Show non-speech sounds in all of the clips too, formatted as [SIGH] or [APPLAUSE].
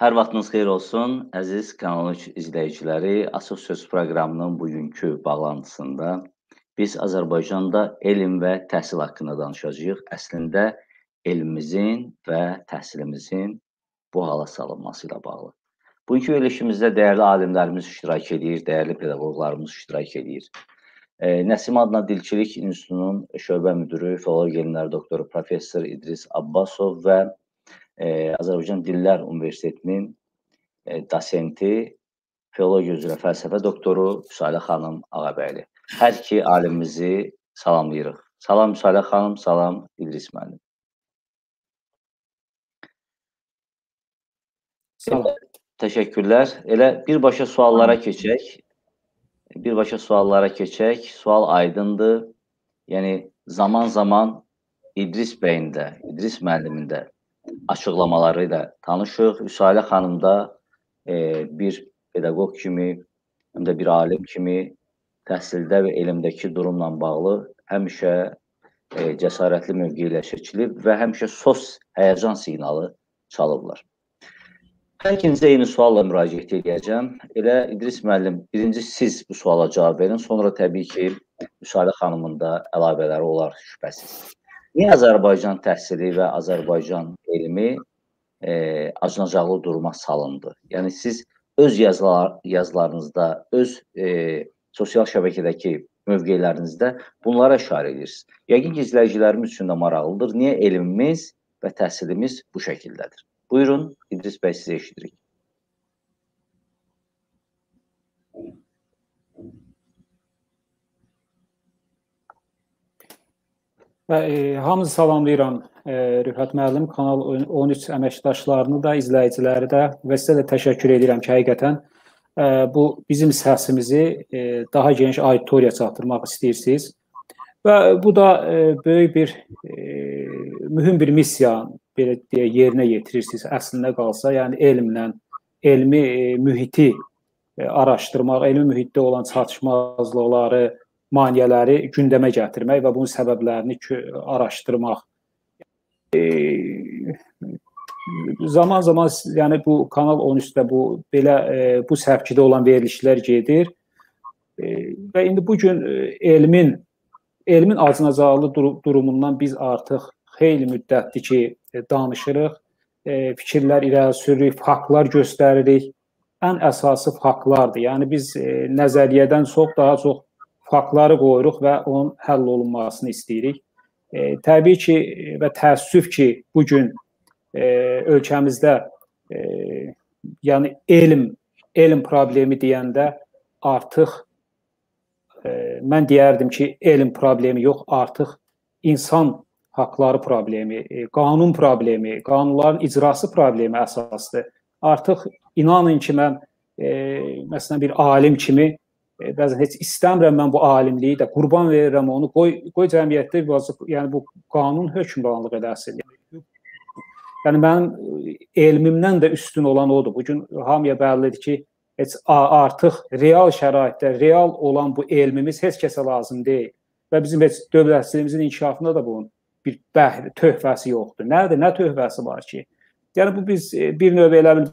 Hər vaxtınız xeyir olsun, əziz Kanal 3 izləyiciləri. Açıq Söz proqramının bugünkü bağlantısında biz Azərbaycanda elm və təhsil haqqında danışacağıq. Əslində elmimizin və təhsilimizin bu hala salınması ilə bağlı. Bugünkü verilişimizdə dəyərli alimlərimiz iştirak edir, dəyərli pedaqoqlarımız iştirak edir. Nəsim adına Dilçilik İnstitutunun şöbə müdürü, filologiya elmləri doktoru professor İdris Abbasov və e, Azərbaycan Dillər Universitetinin e, dosenti, filologiya üzrə fəlsəfə doktoru Müsalə xanım Ağabəyli. Hər iki alimimizi salamlayırıq. Salam Müsalə xanım, salam İdris müəllim. Salam. Təşəkkürlər. Elə birbaşa suallara keçək. Birbaşa suallara keçək. Sual aydındır. Yəni zaman-zaman İdris bəyin də, İdris müəllimin də açıqlamaları ilə tanışıq. Üsalə xanım da e, bir pedaqoq kimi, həm də bir alim kimi təhsildə və elmdəki durumla bağlı həmişə e, cəsarətli mövqe ilə seçilib və həmişə sos həyəcan siqnalı çalıblar. Hər ikinizə eyni sualla müraciət edəcəm. Elə İdris müəllim, birinci siz bu suala cavab verin, sonra təbii ki, Müsalə xanımın da əlavələri olar şübhəsiz. Niyə Azərbaycan təhsili və Azərbaycan elmi e, acınacaqlı duruma salındı? Yəni siz öz yazılar, yazılarınızda, öz e, sosial şəbəkədəki mövqelərinizdə bunlara işarə edirsiniz. Yəqin ki, izləyicilərimiz üçün də maraqlıdır. Niyə elmimiz və təhsilimiz bu şəkildədir? Buyurun, İdris bəy sizə eşidirik. Və e, hamınızı salamlayıram. E, Rüfət müəllim, Kanal 13 əməkdaşlarını da, izləyiciləri də və sizə də təşəkkür edirəm ki, həqiqətən e, bu bizim səsimizi e, daha geniş auditoriyaya çatdırmaq istəyirsiniz. Və bu da e, böyük bir e, mühüm bir missiya belə deyə yerinə yetirirsiniz. Əslində qalsa, yəni elmlə, elmi e, mühiti e, araşdırmaq, elmi mühitdə olan çatışmazlıqları, maneələri gündəmə gətirmək və bunun səbəblərini araşdırmaq. Zaman-zaman yəni bu Kanal 13-də bu belə e, bu səvkidə olan verilişlər gedir. E, və indi bu gün e, elmin elmin acınacaqlı durumundan biz artıq xeyli müddətdir ki, danışırıq, fikirlər irəli sürürük, faktlar göstəririk. Ən əsası faktlardır. Yəni biz nəzəriyyədən çox daha çox faktları qoyuruq və onun həll olunmasını istəyirik. E, təbii ki və təəssüf ki, bu gün e, ölkəmizdə e, yəni elm elm problemi deyəndə artıq e, mən deyərdim ki, elm problemi yox, artıq insan haqları problemi, e, qanun problemi, qanunların icrası problemi əsasdır. Artıq inanın ki, mən e, məsələn bir alim kimi E, bəzən heç istəmirəm mən bu alimliyi də qurban verirəm onu. Qoy qoy cəmiyyətdə vacib, yəni bu qanun hökmranlıq edəsin. Yəni mənim e, elmimdən də üstün olan odur. Bu gün hamıya bəllidir ki, heç artıq real şəraitdə real olan bu elmimiz heç kəsə lazım deyil və bizim heç dövlətçiliyimizin inkişafında da bunun bir bəhri, töhfəsi yoxdur. Nədir? Nə töhfəsi var ki? Yəni bu biz e, bir növ elə bil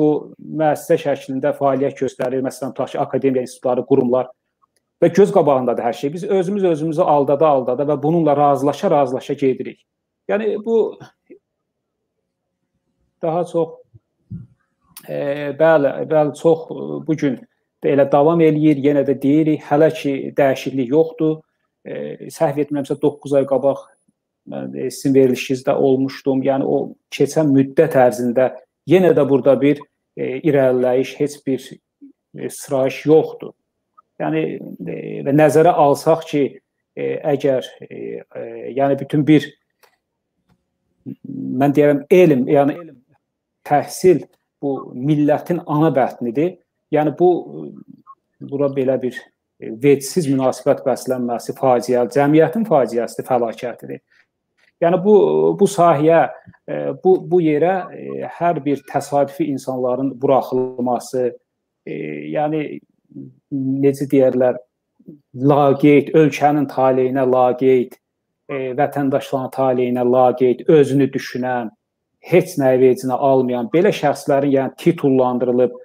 bu müəssisə şəklində fəaliyyət göstərir. Məsələn, tutaq ki, akademiya institutları, qurumlar və göz qabağındadır hər şey. Biz özümüz özümüzü aldada aldada və bununla razılaşa razılaşa gedirik. Yəni bu daha çox e, bəli, bəli çox bu gün elə davam eləyir, yenə də deyirik, hələ ki dəyişiklik yoxdur. E, səhv etmirəmsə 9 ay qabaq mən sizin verilişinizdə olmuşdum. Yəni o keçən müddət ərzində yenə də burada bir e, irəliləyiş, heç bir e, sırayiş yoxdur. Yəni e, və nəzərə alsaq ki, e, əgər e, e, yəni bütün bir mən deyirəm elm, yəni elm təhsil bu millətin ana bətnidir. Yəni bu bura belə bir e, vecsiz münasibət bəslənməsi faciəli, cəmiyyətin faciəsidir, fəlakətidir. Yəni bu bu sahəyə, e, bu bu yerə e, hər bir təsadüfi insanların buraxılması, e, yəni necə deyirlər, laqeyd ölkənin taleyinə laqeyd, vətəndaşların taleyinə laqeyd, özünü düşünən, heç nəyi vecinə almayan belə şəxslərin yəni titullandırılıb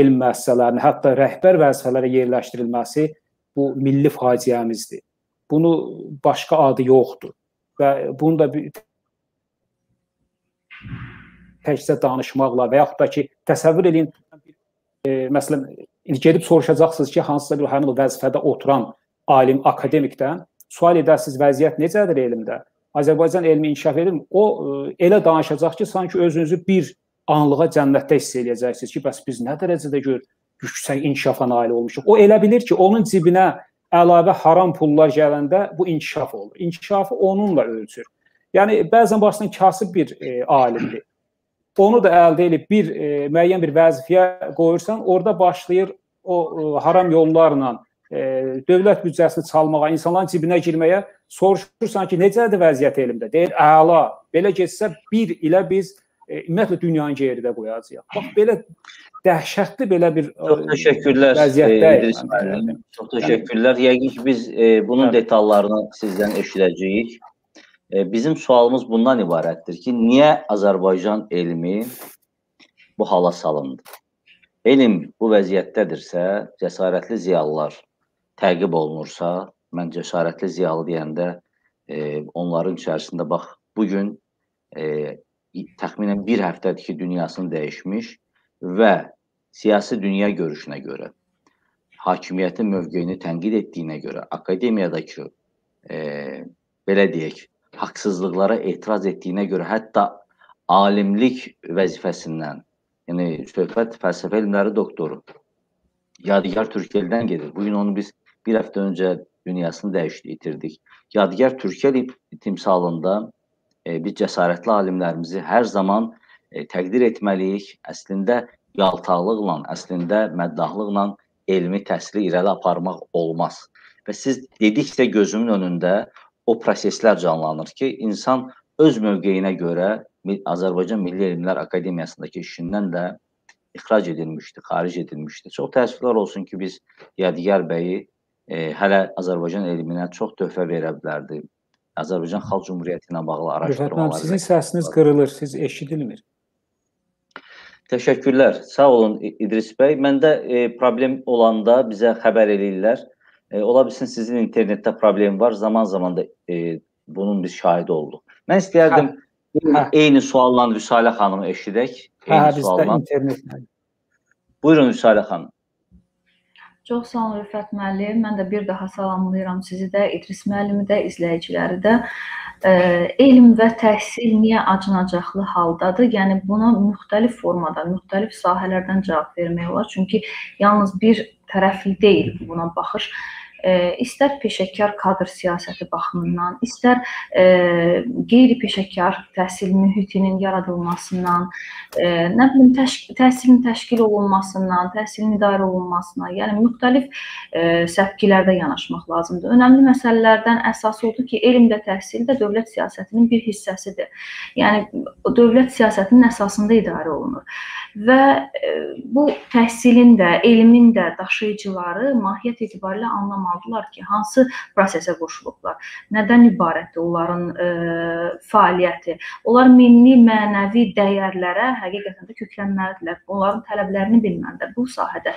elm müəssisələrinə, hətta rəhbər vəzifələrə yerləşdirilməsi bu milli faciəmizdir. Bunu başqa adı yoxdur və bunu da bir təkcə danışmaqla və yaxud da ki, təsəvvür eləyin e, məsələn gedib soruşacaqsınız ki, hansısa bir həmin o vəzifədə oturan alim akademikdən sual edəsiniz vəziyyət necədir elmdə? Azərbaycan elmi inkişaf edir. O e, elə danışacaq ki, sanki özünüzü bir anlığa cənnətdə hiss eləyəcəksiniz ki, bəs biz nə dərəcədə gör yüksək inkişafa nail olmuşuq. O elə bilir ki, onun cibinə əlavə haram pullar gələndə bu inkişaf olur. İnkişafı onunla ölçür. Yəni bəzən başdan kasıb bir e, alimdir. Onu da əldə edib bir e, müəyyən bir vəzifəyə qoyursan, orada başlayır o e, haram yollarla e, dövlət büdcəsini çalmağa, insanların cibinə girməyə soruşursan ki, necədir vəziyyət elmdə? Deyir, əla. Belə getsə 1 ilə biz e, ümumiyyətlə dünyanı geridə qoyacağıq. Bax belə dəhşətli belə bir Çox təşəkkürlər İdris müəllim. Çox təşəkkürlər. Yəqin ki biz e, bunun hə. detallarını sizdən eşidəcəyik. E, bizim sualımız bundan ibarətdir ki, niyə Azərbaycan elmi bu hala salındı? Elm bu vəziyyətdədirsə, cəsarətli ziyalılar təqib olunursa, mən cəsarətli ziyalı deyəndə e, onların içərisində bax bu gün e, təxminən bir həftədir ki, dünyasını dəyişmiş və siyasi dünya görüşünə görə, hakimiyyətin mövqeyini tənqid etdiyinə görə, akademiyadakı e, belə deyək, haqsızlıqlara etiraz etdiyinə görə, hətta alimlik vəzifəsindən, yəni söhbət fəlsəfə elmləri doktoru Yadigar Türkelidən gedir. Bu gün onu biz bir həftə öncə dünyasını dəyişdi, itirdik. Yadigar Türkeli timsalında biz cəsarətli alimlərimizi hər zaman e, təqdir etməliyik. Əslində yaltaqlıqla, əslində məddahlıqla elmi təhsili irəli aparmaq olmaz. Və siz dedikcə gözümün önündə o proseslər canlanır ki, insan öz mövqeyinə görə Azərbaycan Milli Elmlər Akademiyasındakı işindən də ixrac edilmişdi, xaric edilmişdi. Çox təəssüflər olsun ki, biz Yadigar bəyi e, hələ Azərbaycan elminə çox töhfə verə bilərdi. Azərbaycan Xalq Cümhuriyyəti ilə bağlı araşdırmalar. Sizin səsiniz qırılır, siz eşidilmir. Təşəkkürlər. Sağ olun İdris bəy. Məndə e, problem olanda bizə xəbər eləyirlər. E, ola bilsin sizin internetdə problem var. Zaman-zaman da e, bunun biz şahidi olduq. Mən istəyərdim hə, hə. eyni sualla Vüsalə xanımı eşidək. Eyni hə, bizdə internetlə. Buyurun Vüsalə xanım. Çox sağ olun Rüfət müəllim. Mən də bir daha salamlayıram sizi də, İdris müəllimi də, izləyiciləri də. E, elm və təhsil niyə acınacaqlı haldadır? Yəni buna müxtəlif formada, müxtəlif sahələrdən cavab vermək olar. Çünki yalnız bir tərəfli deyil buna baxış e, istər peşəkar kadr siyasəti baxımından, istər e, qeyri-peşəkar təhsil mühitinin yaradılmasından, e, nə bilim təş təhsilin təşkil olunmasından, təhsilin idarə olunmasına, yəni müxtəlif e, səpkilərdə yanaşmaq lazımdır. Önəmli məsələlərdən əsası odur ki, elmdə təhsil də dövlət siyasətinin bir hissəsidir. Yəni dövlət siyasətinin əsasında idarə olunur. Və e, bu təhsilin də, elmin də daşıyıcıları mahiyyət etibarilə anlamalıdır anlamalıdırlar ki, hansı prosesə qoşulublar, nədən ibarətdir onların ə, e, fəaliyyəti. Onlar milli, mənəvi dəyərlərə həqiqətən də köklənməlidirlər. Onların tələblərini bilməlidirlər. Bu sahədə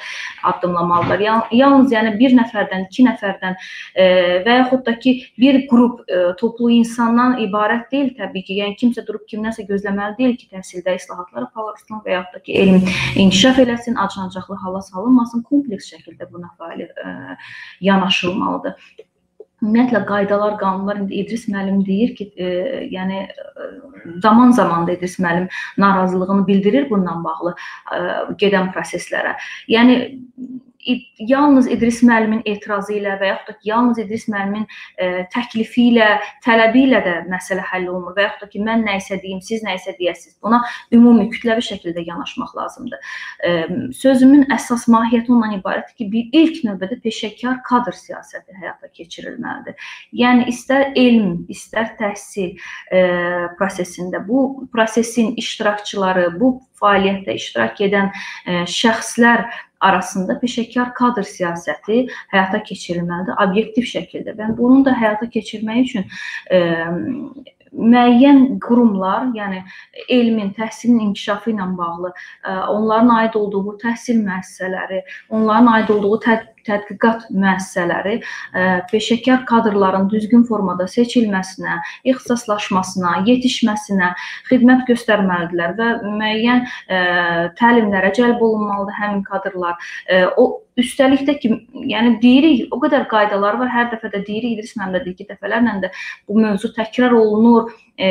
addımlamalıdırlar. Yal yalnız yəni bir nəfərdən, iki nəfərdən ə, e, və yaxud da ki, bir qrup ə, e, toplu insandan ibarət deyil təbii ki. Yəni kimsə durub kimdənsə gözləməli deyil ki, təhsildə islahatlar aparılsın və yaxud da ki, elm inkişaf eləsin, acınacaqlı hala salınmasın, kompleks şəkildə buna fəaliyyət yana yanaşılmalıdır. Ümumiyyətlə qaydalar, qanunlar indi İdris müəllim deyir ki, e, yəni zaman-zaman da İdris müəllim narazılığını bildirir bundan bağlı e, gedən proseslərə. Yəni yalnız İdris müəllimin etirazı ilə və yaxud da ki, yalnız İdris müəllimin e, təklifi ilə, tələbi ilə də məsələ həll olunur və yaxud da ki, mən nə isə deyim, siz nə isə deyəsiniz. Buna ümumi kütləvi şəkildə yanaşmaq lazımdır. E, sözümün əsas mahiyyəti ondan ibarətdir ki, bir ilk növbədə peşəkar kadr siyasəti həyata keçirilməlidir. Yəni istər elm, istər təhsil e, prosesində bu prosesin iştirakçıları, bu fəaliyyətdə iştirak edən e, şəxslər arasında peşəkar kadr siyasəti həyata keçirilməlidir obyektiv şəkildə. Və bunun da həyata keçirmək üçün e, müəyyən qurumlar, yəni elmin, təhsilin inkişafı ilə bağlı, ə, onların aid olduğu təhsil müəssisələri, onların aid olduğu tədqiq tədqiqat müəssisələri ə, peşəkar kadrların düzgün formada seçilməsinə, ixtisaslaşmasına, yetişməsinə xidmət göstərməlidirlər və müəyyən ə, təlimlərə cəlb olunmalıdır həmin kadrlar. Ə, o Üstəlik də ki, yəni deyirik, o qədər qaydalar var, hər dəfə də deyirik, İdris müəllim də deyir ki, dəfələrlə də bu mövzu təkrar olunur. E,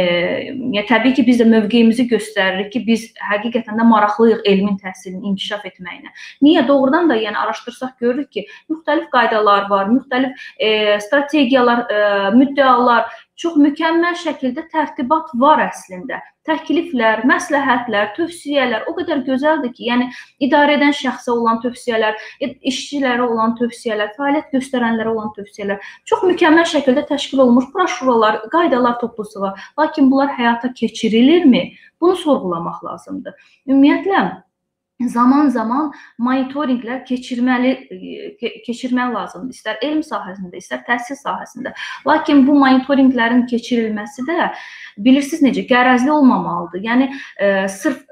ya təbii ki, biz də mövqeyimizi göstəririk ki, biz həqiqətən də maraqlıyıq elmin təhsilinin inkişaf etməyinə. Niyə? Doğrudan da yəni araşdırsaq görürük ki, müxtəlif qaydalar var, müxtəlif e, strategiyalar, e, müddəalar, çox mükəmməl şəkildə tərtibat var əslində. Təkliflər, məsləhətlər, tövsiyələr o qədər gözəldir ki, yəni idarə edən şəxsə olan tövsiyələr, işçilərə olan tövsiyələr, fəaliyyət göstərənlərə olan tövsiyələr çox mükəmməl şəkildə təşkil olunmuş broşuralar, qaydalar toplusu var. Lakin bunlar həyata keçirilirmi? Bunu sorğulamaq lazımdır. Ümumiyyətlə zaman-zaman monitorinqlər keçirməli e, keçirmək lazımdır. İstər elm sahəsində, istər təhsil sahəsində. Lakin bu monitorinqlərin keçirilməsi də bilirsiniz necə qərəzli olmamalıdır. Yəni ə, e, sırf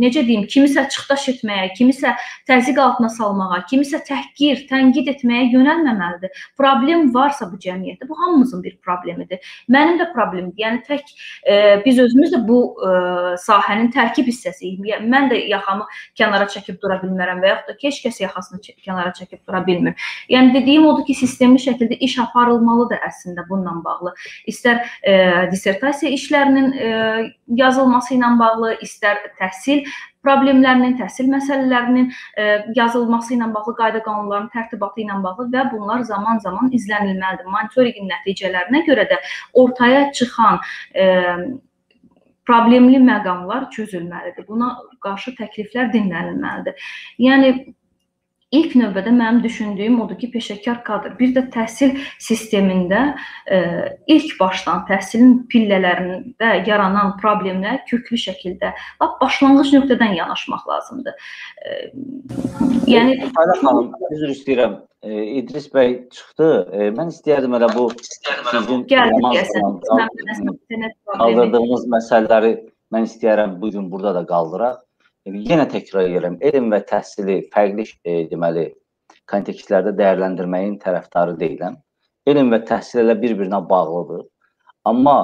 necə deyim, kimisə çıxdaş etməyə, kimisə təzyiq altına salmağa, kimisə təhqir, tənqid etməyə yönəlməməlidir. Problem varsa bu cəmiyyətdə, bu hamımızın bir problemidir. Mənim də problemimdir. Yəni tək ə, biz özümüz də bu ə, sahənin tərkib hissəsiyik. Mən də yaxamı kənara çəkib dura bilmərəm və yaxud da heç kəs yaxasını kənara çəkib dura bilmir. Yəni dediyim odur ki, sistemli şəkildə iş aparılmalıdır əslində bununla bağlı. İstər e, dissertasiya işlərinin e, yazılması ilə bağlı, istər təhsil problemlərinin, təhsil məsələlərinin e, yazılması ilə bağlı, qayda qanunların tərtibatı ilə bağlı və bunlar zaman-zaman izlənilməlidir. Monitorinqin nəticələrinə görə də ortaya çıxan e, problemli məqamlar çözülməlidir. Buna qarşı təkliflər dinlənilməlidir. Yəni ilk növbədə mənim düşündüyüm odur ki, peşəkar kadr bir də təhsil sistemində e, ilk başdan təhsilin pillələrində yaranan problemlər köklü şəkildə lap başlanğıc nöqtədən yanaşmaq lazımdır. E, yəni Fərəh xanım, üzr istəyirəm. E, İdris bəy çıxdı. E, mən istəyərdim elə bu sizin qaldırdığınız məsələləri mən istəyərəm bu gün burada da qaldıraq. Yenə təkrar edirəm. Elm və təhsili fərqli e, deməli kontekstlərdə dəyərləndirməyin tərəfdarı deyiləm. Elm və təhsil elə bir-birinə bağlıdır. Amma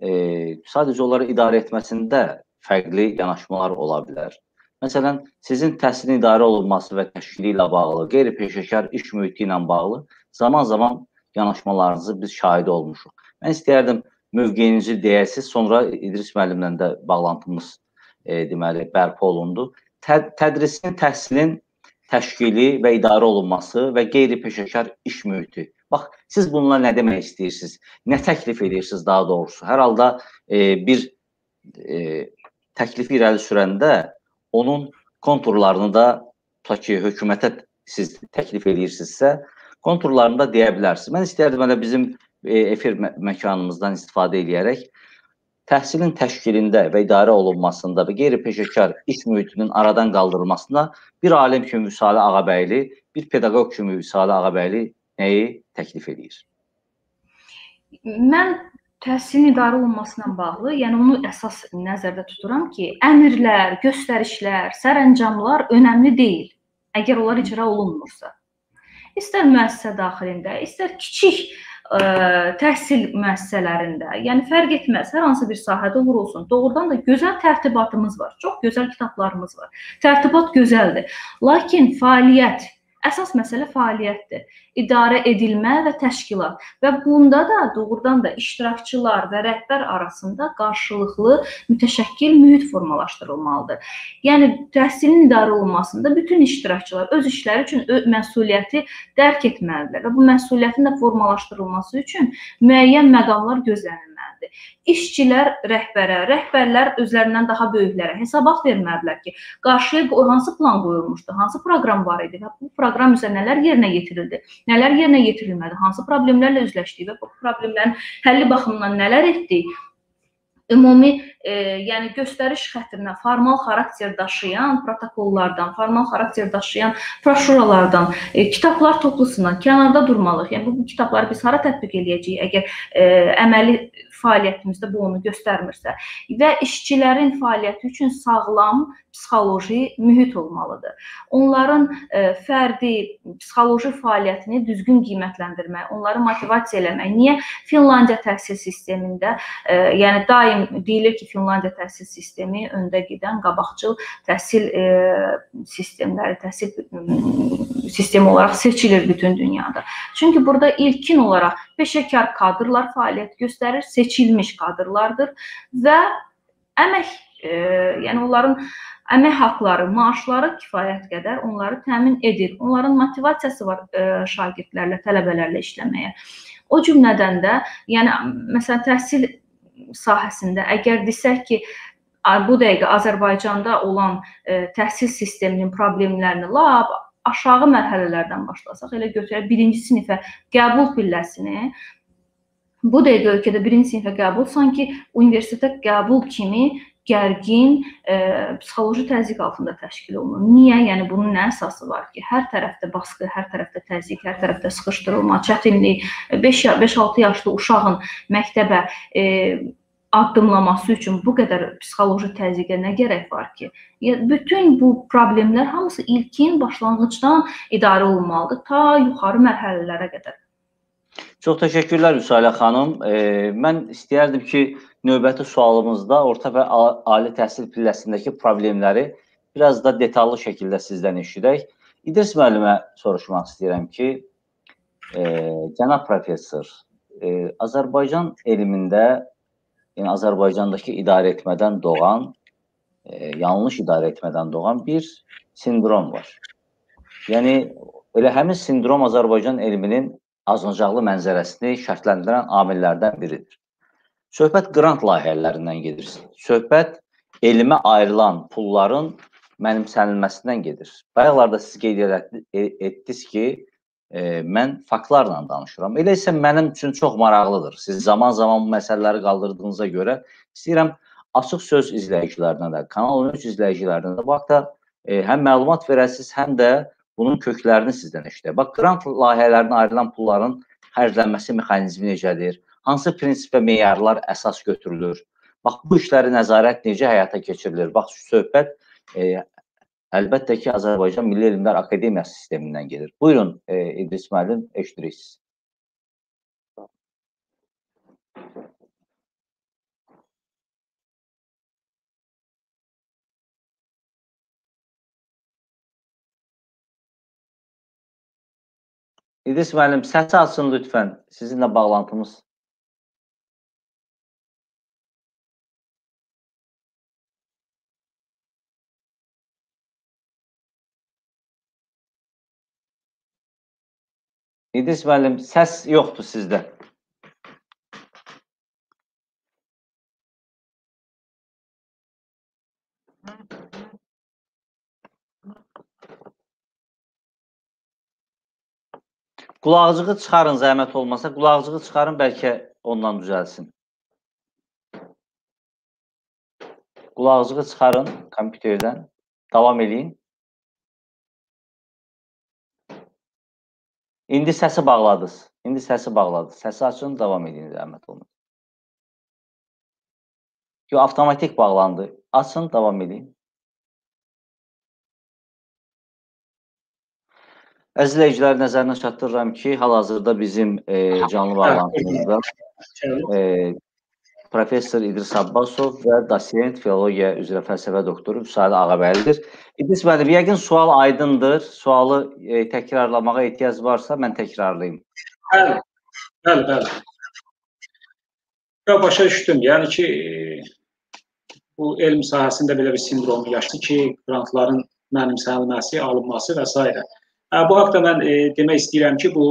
e, sadəcə onları idarə etməsində fərqli yanaşmalar ola bilər. Məsələn, sizin təhsilin idarə olunması və təşkili ilə bağlı, qeyri-peşəkar iş mühiti ilə bağlı zaman-zaman yanaşmalarınızı biz şahidi olmuşuq. Mən istəyərdim mövqeyinizi deyəsiz, sonra İdris müəllimlə də bağlantımız e, deməli bərpa olundu. Tə tədrisin, təhsilin təşkili və idarə olunması və qeyri-peşəkar iş mühiti. Bax, siz bununla nə demək istəyirsiniz? Nə təklif edirsiniz daha doğrusu? Hər halda e, bir e, təklifi irəli sürəndə onun konturlarını da tutaq ki, hökumətə siz təklif edirsinizsə, konturlarını da deyə bilərsiniz. Mən istərdim elə bizim e, efir mə məkanımızdan istifadə edərək təhsilin təşkilində və idarə olunmasında və qeyri-peşəkar iş mühitinin aradan qaldırılmasında bir alim kimi Vüsalə Ağabəyli, bir pedaqoq kimi Vüsalə Ağabəyli nəyi təklif edir? Mən Təhsilin idarə olunması ilə bağlı, yəni onu əsas nəzərdə tuturam ki, əmrlər, göstərişlər, sərəncamlar önəmli deyil, əgər onlar icra olunmursa. İstər müəssisə daxilində, istər kiçik ə, təhsil müəssisələrində, yəni fərq etməz, hər hansı bir sahədə olur olsun. Doğrudan da gözəl tərtibatımız var. Çox gözəl kitablarımız var. Tərtibat gözəldir. Lakin fəaliyyət Əsas məsələ fəaliyyətdir. İdarə edilmə və təşkilat. Və bunda da doğrudan da iştirakçılar və rəhbər arasında qarşılıqlı mütəşəkkil mühit formalaşdırılmalıdır. Yəni təhsilin idarə olunmasında bütün iştirakçılar öz işləri üçün məsuliyyəti dərk etməlidirlər və bu məsuliyyətin də formalaşdırılması üçün müəyyən məqamlar gözlənilməlidir verməlidir. İşçilər rəhbərə, rəhbərlər özlərindən daha böyüklərə hesabat verməlidirlər ki, qarşıya hansı plan qoyulmuşdu, hansı proqram var idi və bu proqram üzrə nələr yerinə yetirildi, nələr yerinə yetirilmədi, hansı problemlərlə üzləşdik və bu problemlərin həlli baxımından nələr etdik ümumi e, yəni göstəriş xətrinə formal xarakter daşıyan protokollardan, formal xarakter daşıyan broşuralardan, e, kitablar toplusundan kənarda durmalıyıq. Yəni bu, bu kitabları biz hara tətbiq eləyəcəyik? Əgər e, əməli fəaliyyətimizdə bu onu göstərmirsə və işçilərin fəaliyyəti üçün sağlam psixoloji mühit olmalıdır. Onların ə, fərdi psixoloji fəaliyyətini düzgün qiymətləndirmək, onları motivasiya eləmək. Niyə Finlandiya təhsil sistemində, ə, yəni daim deyilir ki, Finlandiya təhsil sistemi öndə gedən qabaqcıl təhsil ə, sistemləri, təhsil sistemi olaraq seçilir bütün dünyada. Çünki burada ilkin olaraq peşəkar kadrlar fəaliyyət göstərir, seçilmiş kadrlardır və əmək e, yəni onların əmək haqqları, maaşları kifayət qədər onları təmin edir. Onların motivasiyası var e, şagirdlərlə, tələbələrlə işləməyə. O cümlədən də, yəni məsələn təhsil sahəsində əgər desək ki, bu dəqiqə Azərbaycanda olan e, təhsil sisteminin problemlərini lap aşağı mərhələlərdən başlasaq, elə götürək birinci sinifə qəbul pilləsini bu dəqiqə ölkədə birinci sinifə qəbul sanki universitetə qəbul kimi gərgin, e, psixoloji təzyiq altında təşkil olunur. Niyə? Yəni bunun nə əsası var ki, hər tərəfdə baskı, hər tərəfdə təzyiq, hər tərəfdə sıxışdırılma, çətinlik, 5-6 yaşlı uşağın məktəbə e, addımlaması üçün bu qədər psixoloji təzyiqə nə gərək var ki? Bütün bu problemlər hamısı ilkin başlanğıcdan idarə olunmalıdır ta yuxarı mərhələlərə qədər. Çox təşəkkürlər Vüsalə xanım. E, mən istəyərdim ki, növbəti sualımızda orta və ali təhsil pilləsindəki problemləri biraz da detallı şəkildə sizdən eşidək. İdris müəllimə soruşmaq istəyirəm ki, e, cənab professor, e, Azərbaycan elmində yəni Azərbaycandakı idarə etmədən doğan, e, yanlış idarə etmədən doğan bir sindrom var. Yəni elə həmin sindrom Azərbaycan elminin azacaqlı mənzərəsini şərtləndirən amillərdən biridir. Söhbət qrant layihələrindən gedir. Söhbət elmə ayrılan pulların mənimsənilməsindən gedir. Bayaqlarda siz qeyd etdiniz ki, e, mən faktlarla danışıram. Elə isə mənim üçün çox maraqlıdır. Siz zaman-zaman bu məsələləri qaldırdığınıza görə istəyirəm açıq söz izləyicilərinə də, Kanal 13 izləyicilərinə də bu haqda e, həm məlumat verəsiniz, həm də bunun köklərini sizdən eşidək. Bax, qrant layihələrinə ayrılan pulların xərclənməsi mexanizmi necədir? Hansı prinsip və meyarlar əsas götürülür? Bax, bu işləri nəzarət necə həyata keçirilir? Bax, söhbət e, Əlbəttə ki, Azərbaycan Milli Elmlər Akademiyası sistemindən gedir. Buyurun, e, İdris müəllim, eşidirik siz. İdris müəllim, səsi açın lütfən. Sizinlə bağlantımız İdris müəllim, səs yoxdur sizdə. Qulaqcığı çıxarın zəhmət olmasa, qulaqcığı çıxarın bəlkə ondan düzəlsin. Qulaqcığı çıxarın kompüterdən. Davam eləyin. İndi səsi bağladınız. İndi səsi bağladınız. Səsi açın, davam edin, zəhmət olmaz. Yo, avtomatik bağlandı. Açın, davam edin. Əzizləyicilər nəzərinə çatdırıram ki, hal-hazırda bizim e, canlı bağlantımızda e, professor İdris Abbasov və dosent filologiya üzrə fəlsəfə doktoru Vüsaid Ağabəlidir. İdris müəllim, yəqin sual aydındır. Sualı e, təkrarlamağa ehtiyac varsa mən təkrarlayım. Bəli. Bəli, bəli. Ya başa düşdüm. Yəni ki, bu elm sahəsində belə bir sindrom yaşdır ki, qrantların mənimsənilməsi, alınması və s. Bu haqda mən e, demək istəyirəm ki, bu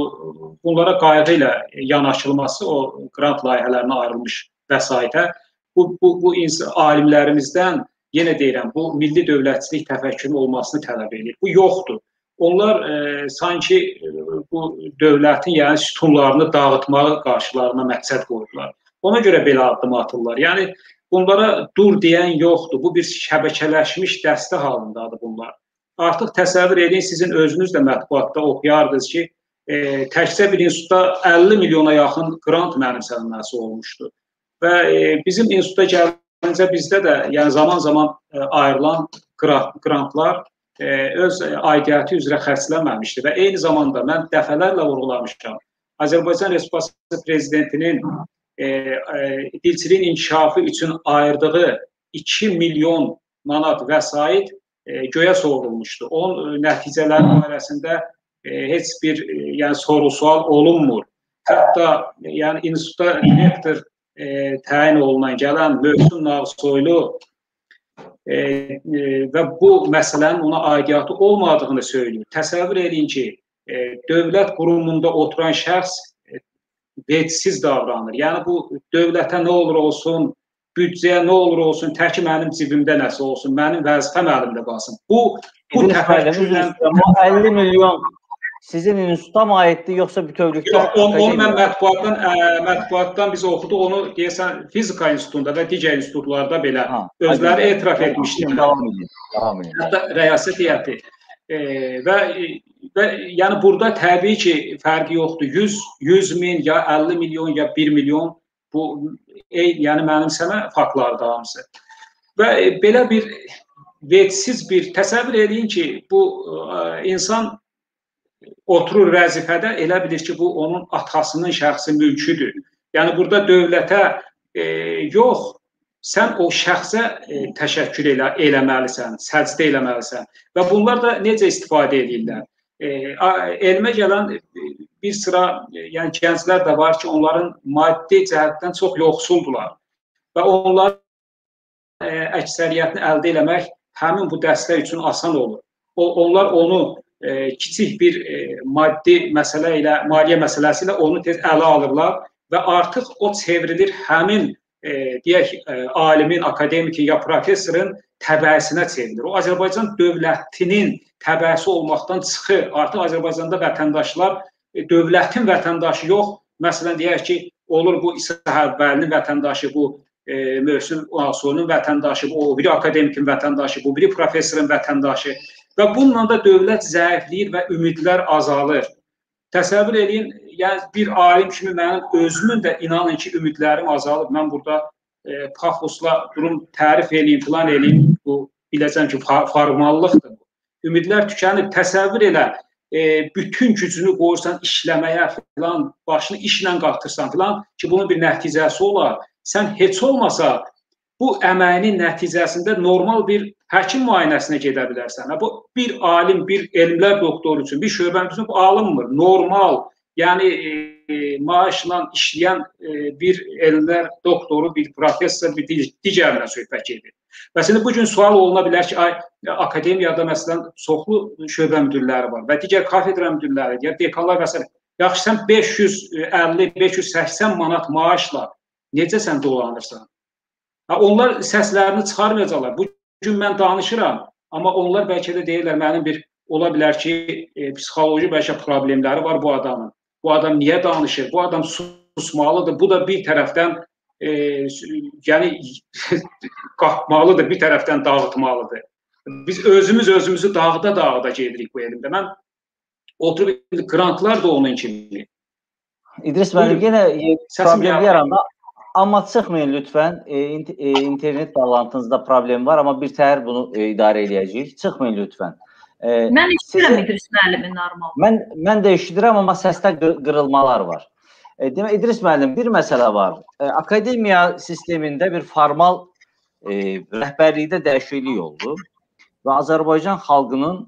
bunlara qayğı ilə yanaşılması o qrant layihələrinə ayrılmış vəsaitə bu bu bu alimlərimizdən yenə deyirəm, bu milli dövlətçilik təfəkkürünün olmasını tələb edir. Bu yoxdur. Onlar e, sanki e, bu dövlətin yəni sütunlarını dağıtmağı qarşılarına məqsəd qoyurlar. Ona görə belə addım atırlar. Yəni bunlara dur deyən yoxdur. Bu bir şəbəkələşmiş dəstə halındadır bunlar. Artıq təsəvvür edin, sizin özünüz də mətbuatda oxuyardınız ki, e, təkcə bir institutda 50 milyona yaxın qrant mənimsənilməsi olmuşdu. Və e, bizim instituta gəlincə bizdə də yəni zaman-zaman e, ayrılan qrantlar e, öz aidiyyəti üzrə xərclənməmişdi və eyni zamanda mən dəfələrlə vurğulamışam. Azərbaycan Respublikası prezidentinin e, e, dilçiliyin inkişafı üçün ayırdığı 2 milyon manat vəsait e, göyə sorulmuşdu. Onun e, nəticələri barəsində e, heç bir e, yəni soru-sual olunmur. Hətta e, yəni institutda direktor e, təyin olunan gələn Mövsüm Nağsoylu e, e, və bu məsələnin ona aidiyyatı olmadığını söylüyor. Təsəvvür edin ki, e, dövlət qurumunda oturan şəxs e, vecsiz davranır. Yəni bu dövlətə nə olur olsun, büdcəyə nə olur olsun, təki mənim cibimdə nəsə olsun, mənim vəzifəm əlimdə qalsın. Bu bu təfəkkürlə 50 milyon sizin instituta mı aiddir yoxsa bütövlükdə? Yox, onu, onu mən mətbuatdan ə, mətbuatdan biz oxuduq, onu deyəsən fizika institutunda və digər institutlarda belə ha, özləri etiraf etmişdilər. Davam edin. Davam edin. Hətta rəyasət heyəti e, və və yəni burada təbii ki, fərqi yoxdur. 100 100 min ya 50 milyon ya 1 milyon bu ey, yəni mənimsəmə faktlardır hamısı. Və e, belə bir vecsiz bir təsəvvür edin ki, bu ə, insan oturur vəzifədə elə bilir ki, bu onun atasının şəxsi mülküdür. Yəni burada dövlətə e, yox, sən o şəxsə e, təşəkkür elə, eləməlisən, səcdə eləməlisən. Və bunlar da necə istifadə edirlər? E, elmə gələn bir sıra e, yəni gənclər də var ki, onların maddi cəhətdən çox yoxsuldular. Və onlar e, əksəriyyətini əldə eləmək həmin bu dəstə üçün asan olur. O, onlar onu e, kiçik bir e, maddi məsələ ilə, maliyyə məsələsi ilə onu tez ələ alırlar və artıq o çevrilir həmin e, deyək e, alimin, akademikin ya professorun təbəəsinə çevrilir. O Azərbaycan dövlətinin təbəəsi olmaqdan çıxır. Artıq Azərbaycanda vətəndaşlar e, dövlətin vətəndaşı yox, məsələn deyək ki, olur bu İsa Hərbəlinin vətəndaşı, bu e, Mövsüm Asoyunun vətəndaşı, bu o biri akademikin vətəndaşı, bu biri professorun vətəndaşı. Və bununla da dövlət zəifləyir və ümidlər azalır. Təsəvvür edin, yəni bir alim kimi mənim özümün də inanın ki, ümidlərim azalıb. Mən burada e, pafosla durum tərif eləyim, plan eləyim. Bu biləcəm ki, formallıqdır bu. Ümidlər tükənib. Təsəvvür elə, e, bütün gücünü qoyursan işləməyə filan, başını işlə qatırsan filan ki, bunun bir nəticəsi olar. Sən heç olmasa bu əməyinin nəticəsində normal bir həkim müayinəsinə gedə bilərsən. Bu bir alim, bir elmlər doktoru üçün, bir şöbənin üçün bu alınmır. Normal, yəni e, maaşla işləyən e, bir elmlər doktoru, bir professor, bir digərinə söhbət gedir. Və şimdi bu gün sual oluna bilər ki, ay akademiyada məsələn çoxlu şöbə müdirləri var və digər kafedra müdirləri, ya dekanlar və s. Yaxşı sən 550, 580 manat maaşla necə sən dolanırsan? Ha, onlar səslərini çıxarmayacaqlar. Bu gün mən danışıram, amma onlar bəlkə də deyirlər mənim bir ola bilər ki, e, psixoloji bəlkə problemləri var bu adamın. Bu adam niyə danışır? Bu adam susmalıdır. Bu da bir tərəfdən e, yəni [LAUGHS] qalxmalıdır, bir tərəfdən dağıtmalıdır. Biz özümüz özümüzü dağda dağda gedirik bu elmdə. Mən oturub qrantlar da onun kimi. İdris müəllim yenə problem yaranda Amma çıxmayın lütfən. E, e, internet bağlantınızda problem var, amma bir təhər bunu e, idarə eləyəcəyik. Çıxmayın lütfən. E, mən eşidirəm İdris müəllimi normal. Mən mən də eşidirəm, amma səsdə qırılmalar var. E, demək İdris müəllim bir məsələ var. E, akademiya sistemində bir formal e, rəhbərlikdə dəyişiklik oldu və Azərbaycan xalqının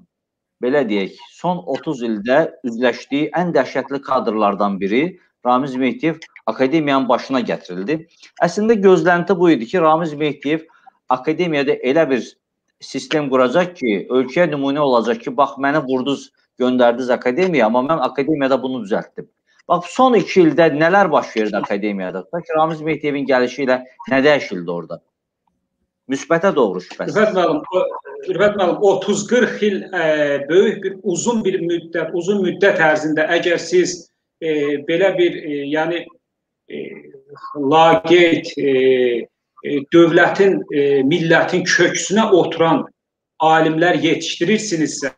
belə deyək, son 30 ildə üzləşdiyi ən dəhşətli kadrlardan biri Ramiz Mehdiyev akademiyanın başına gətirildi. Əslində gözlənti bu idi ki, Ramiz Mehdiyev akademiyada elə bir sistem quracaq ki, ölkəyə nümunə olacaq ki, bax məni vurdunuz, göndərdiniz akademiyaya, amma mən akademiyada bunu düzəltdim. Bax son 2 ildə nələr baş verdi akademiyada? Tutaq ki, Ramiz Mehdiyevin gəlişi ilə nə dəyişildi orada? Müsbətə doğru şübhəsiz. Rüfət müəllim, Rüfət müəllim 30-40 il ə, e, böyük bir uzun bir müddət, uzun müddət ərzində əgər siz e, belə bir e, yəni e, laqeyd e, e, dövlətin, e, millətin köksünə oturan alimlər yetişdirirsinizsə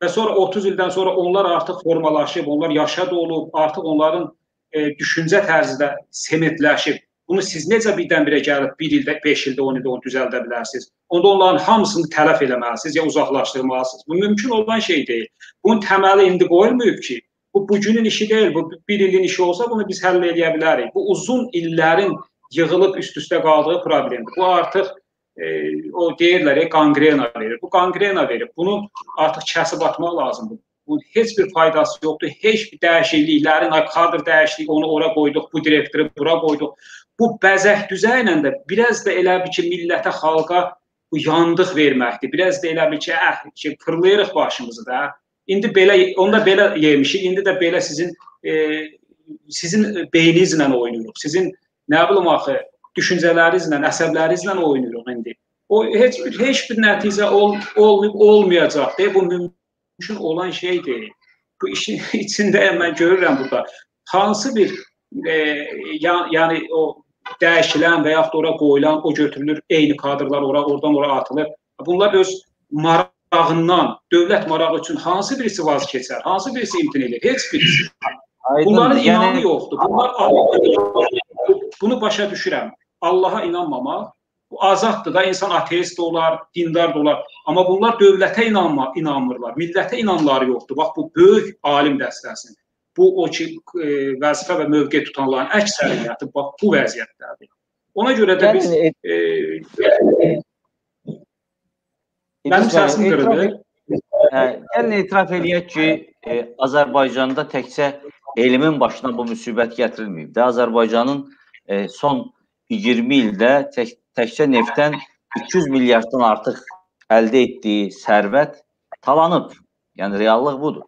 və sonra 30 ildən sonra onlar artıq formalaşıb, onlar yaşa dolub, artıq onların e, düşüncə tərzi də sementləşib. Bunu siz necə birdən-birə gəlib 1 ildə, 5 ildə, 10 ildə onu düzəldə bilərsiniz? Onda onların hamısını tələf eləməlisiniz ya uzaqlaşdırmalısınız. Bu mümkün olan şey deyil. Bunun təməli indi qoyulmayıb ki, bu bugünün işi deyil, bu bir ilin işi olsa bunu biz həll edə bilərik. Bu uzun illərin yığılıb üst-üstə qaldığı problemdir. Bu artıq e, o deyirlər, ya, qangrena verir. Bu qangrena verir. Bunu artıq kəsib atmaq lazımdır. Bunun heç bir faydası yoxdur. Heç bir dəyişikliklərin, kadr dəyişikliyi onu ora qoyduq, bu direktoru bura qoyduq. Bu bəzək düzəylə də biraz da elə bir ki, millətə, xalqa bu yandıq verməkdir. Biraz da elə bir ki, əh, ki, fırlayırıq başımızı da. İndi belə, onda belə yemişik, indi də belə sizin e, sizin beyninizlə oynayırıq. Sizin nə bilim axı düşüncələrinizlə, əsəblərinizlə oynayırıq indi. O heç bir heç bir nəticə ol, olmayıb olmayacaq. De bu mümkün olan şey deyil. Bu işin [LAUGHS] içində mən görürəm burada hansı bir e, ya, yəni o dəyişilən və yaxud ora qoyulan, o götürülür, eyni kadrlar ora, oradan ora atılır. Bunlar öz marağından, dövlət marağı üçün hansı birisi vaz keçər, hansı birisi imtina edir? Heç birisi. Aydın, Bunların yəni... inamı yoxdur. Bunlar bunu başa düşürəm. Allaha inanmamaq Bu azaddır da, insan ateist də olar, dindar da olar. Amma bunlar dövlətə inanma, inanmırlar, millətə inanları yoxdur. Bax, bu böyük alim dəstəsinin, bu o ki, e, vəzifə və mövqe tutanların əksəriyyəti bax, bu vəziyyətdədir. Ona görə də biz... E, e, mənim səsim qırıldı. Hə, gəlin etiraf eləyək ki, e, Azərbaycanda təkcə elmin başına bu müsibət gətirilməyib də. Azərbaycanın e, son 20 ildə tək, təkcə neftdən 200 milyarddan artıq əldə etdiyi sərvət talanıb. Yəni reallıq budur.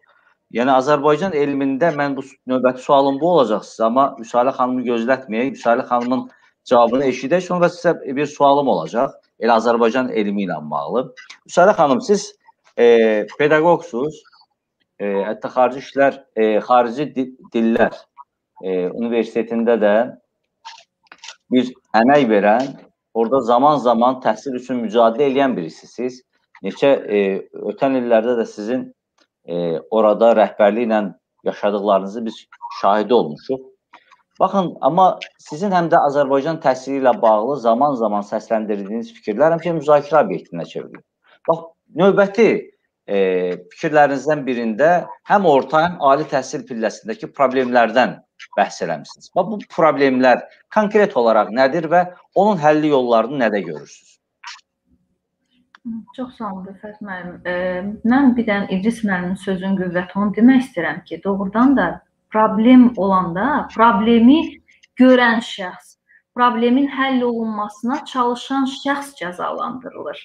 Yəni Azərbaycan elmində mən bu növbəti sualım bu olacaq sizə, amma Müsalə xanımı gözlətməyək. Müsalə xanımın cavabını eşidək, sonra sizə bir sualım olacaq. Elə Azərbaycan elmi ilə bağlı. Müsalə xanım, siz e, pedaqoqsuz. E, hətta xarici işlər, e, xarici dillər e, universitetində də bir əmək verən orada zaman-zaman təhsil üçün mücadilə edən birisisiniz. Neçə e, ötən illərdə də sizin e, orada rəhbərliklə yaşadıqlarınızı biz şahidi olmuşuq. Baxın, amma sizin həm də Azərbaycan təhsili ilə bağlı zaman-zaman səsləndirdiyiniz fikirlər həmişə müzakirə obyektinə çevrilir. Bax, növbəti e, fikirlərinizdən birində həm orta, həm ali təhsil pilləsindəki problemlərdən bəhs eləmisiniz. Bax bu problemlər konkret olaraq nədir və onun həlli yollarını nədə görürsüz? Çox sağ olun Rüfət müəllim. E, mən bir dən İdris müəllimin sözün qüvvəti onu demək istəyirəm ki, doğrudan da problem olanda problemi görən şəxs, problemin həll olunmasına çalışan şəxs cəzalandırılır.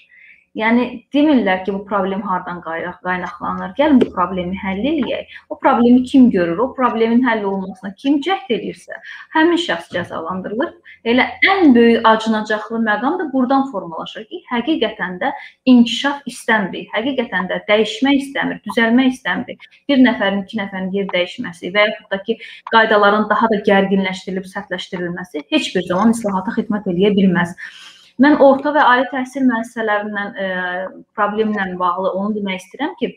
Yəni demirlər ki, bu problem hardan qaynaqlanır. Gəlin bu problemi həll eləyək. O problemi kim görür? O problemin həll olunmasına kim cəhd edirsə, həmin şəxs cəzalandırılır. Elə ən böyük acınacaqlı məqam da burdan formalaşır ki, həqiqətən də inkişaf istəmir. Həqiqətən də dəyişmək istəmir, düzəlmək istəmir. Bir nəfərin, iki nəfərin yer dəyişməsi və yaxud da ki, qaydaların daha da gərginləşdirilib sərtləşdirilməsi heç bir zaman islahata xidmət eləyə bilməz. Mən orta və ali təhsil müəssisələrindən e, problemlə bağlı onu demək istəyirəm ki,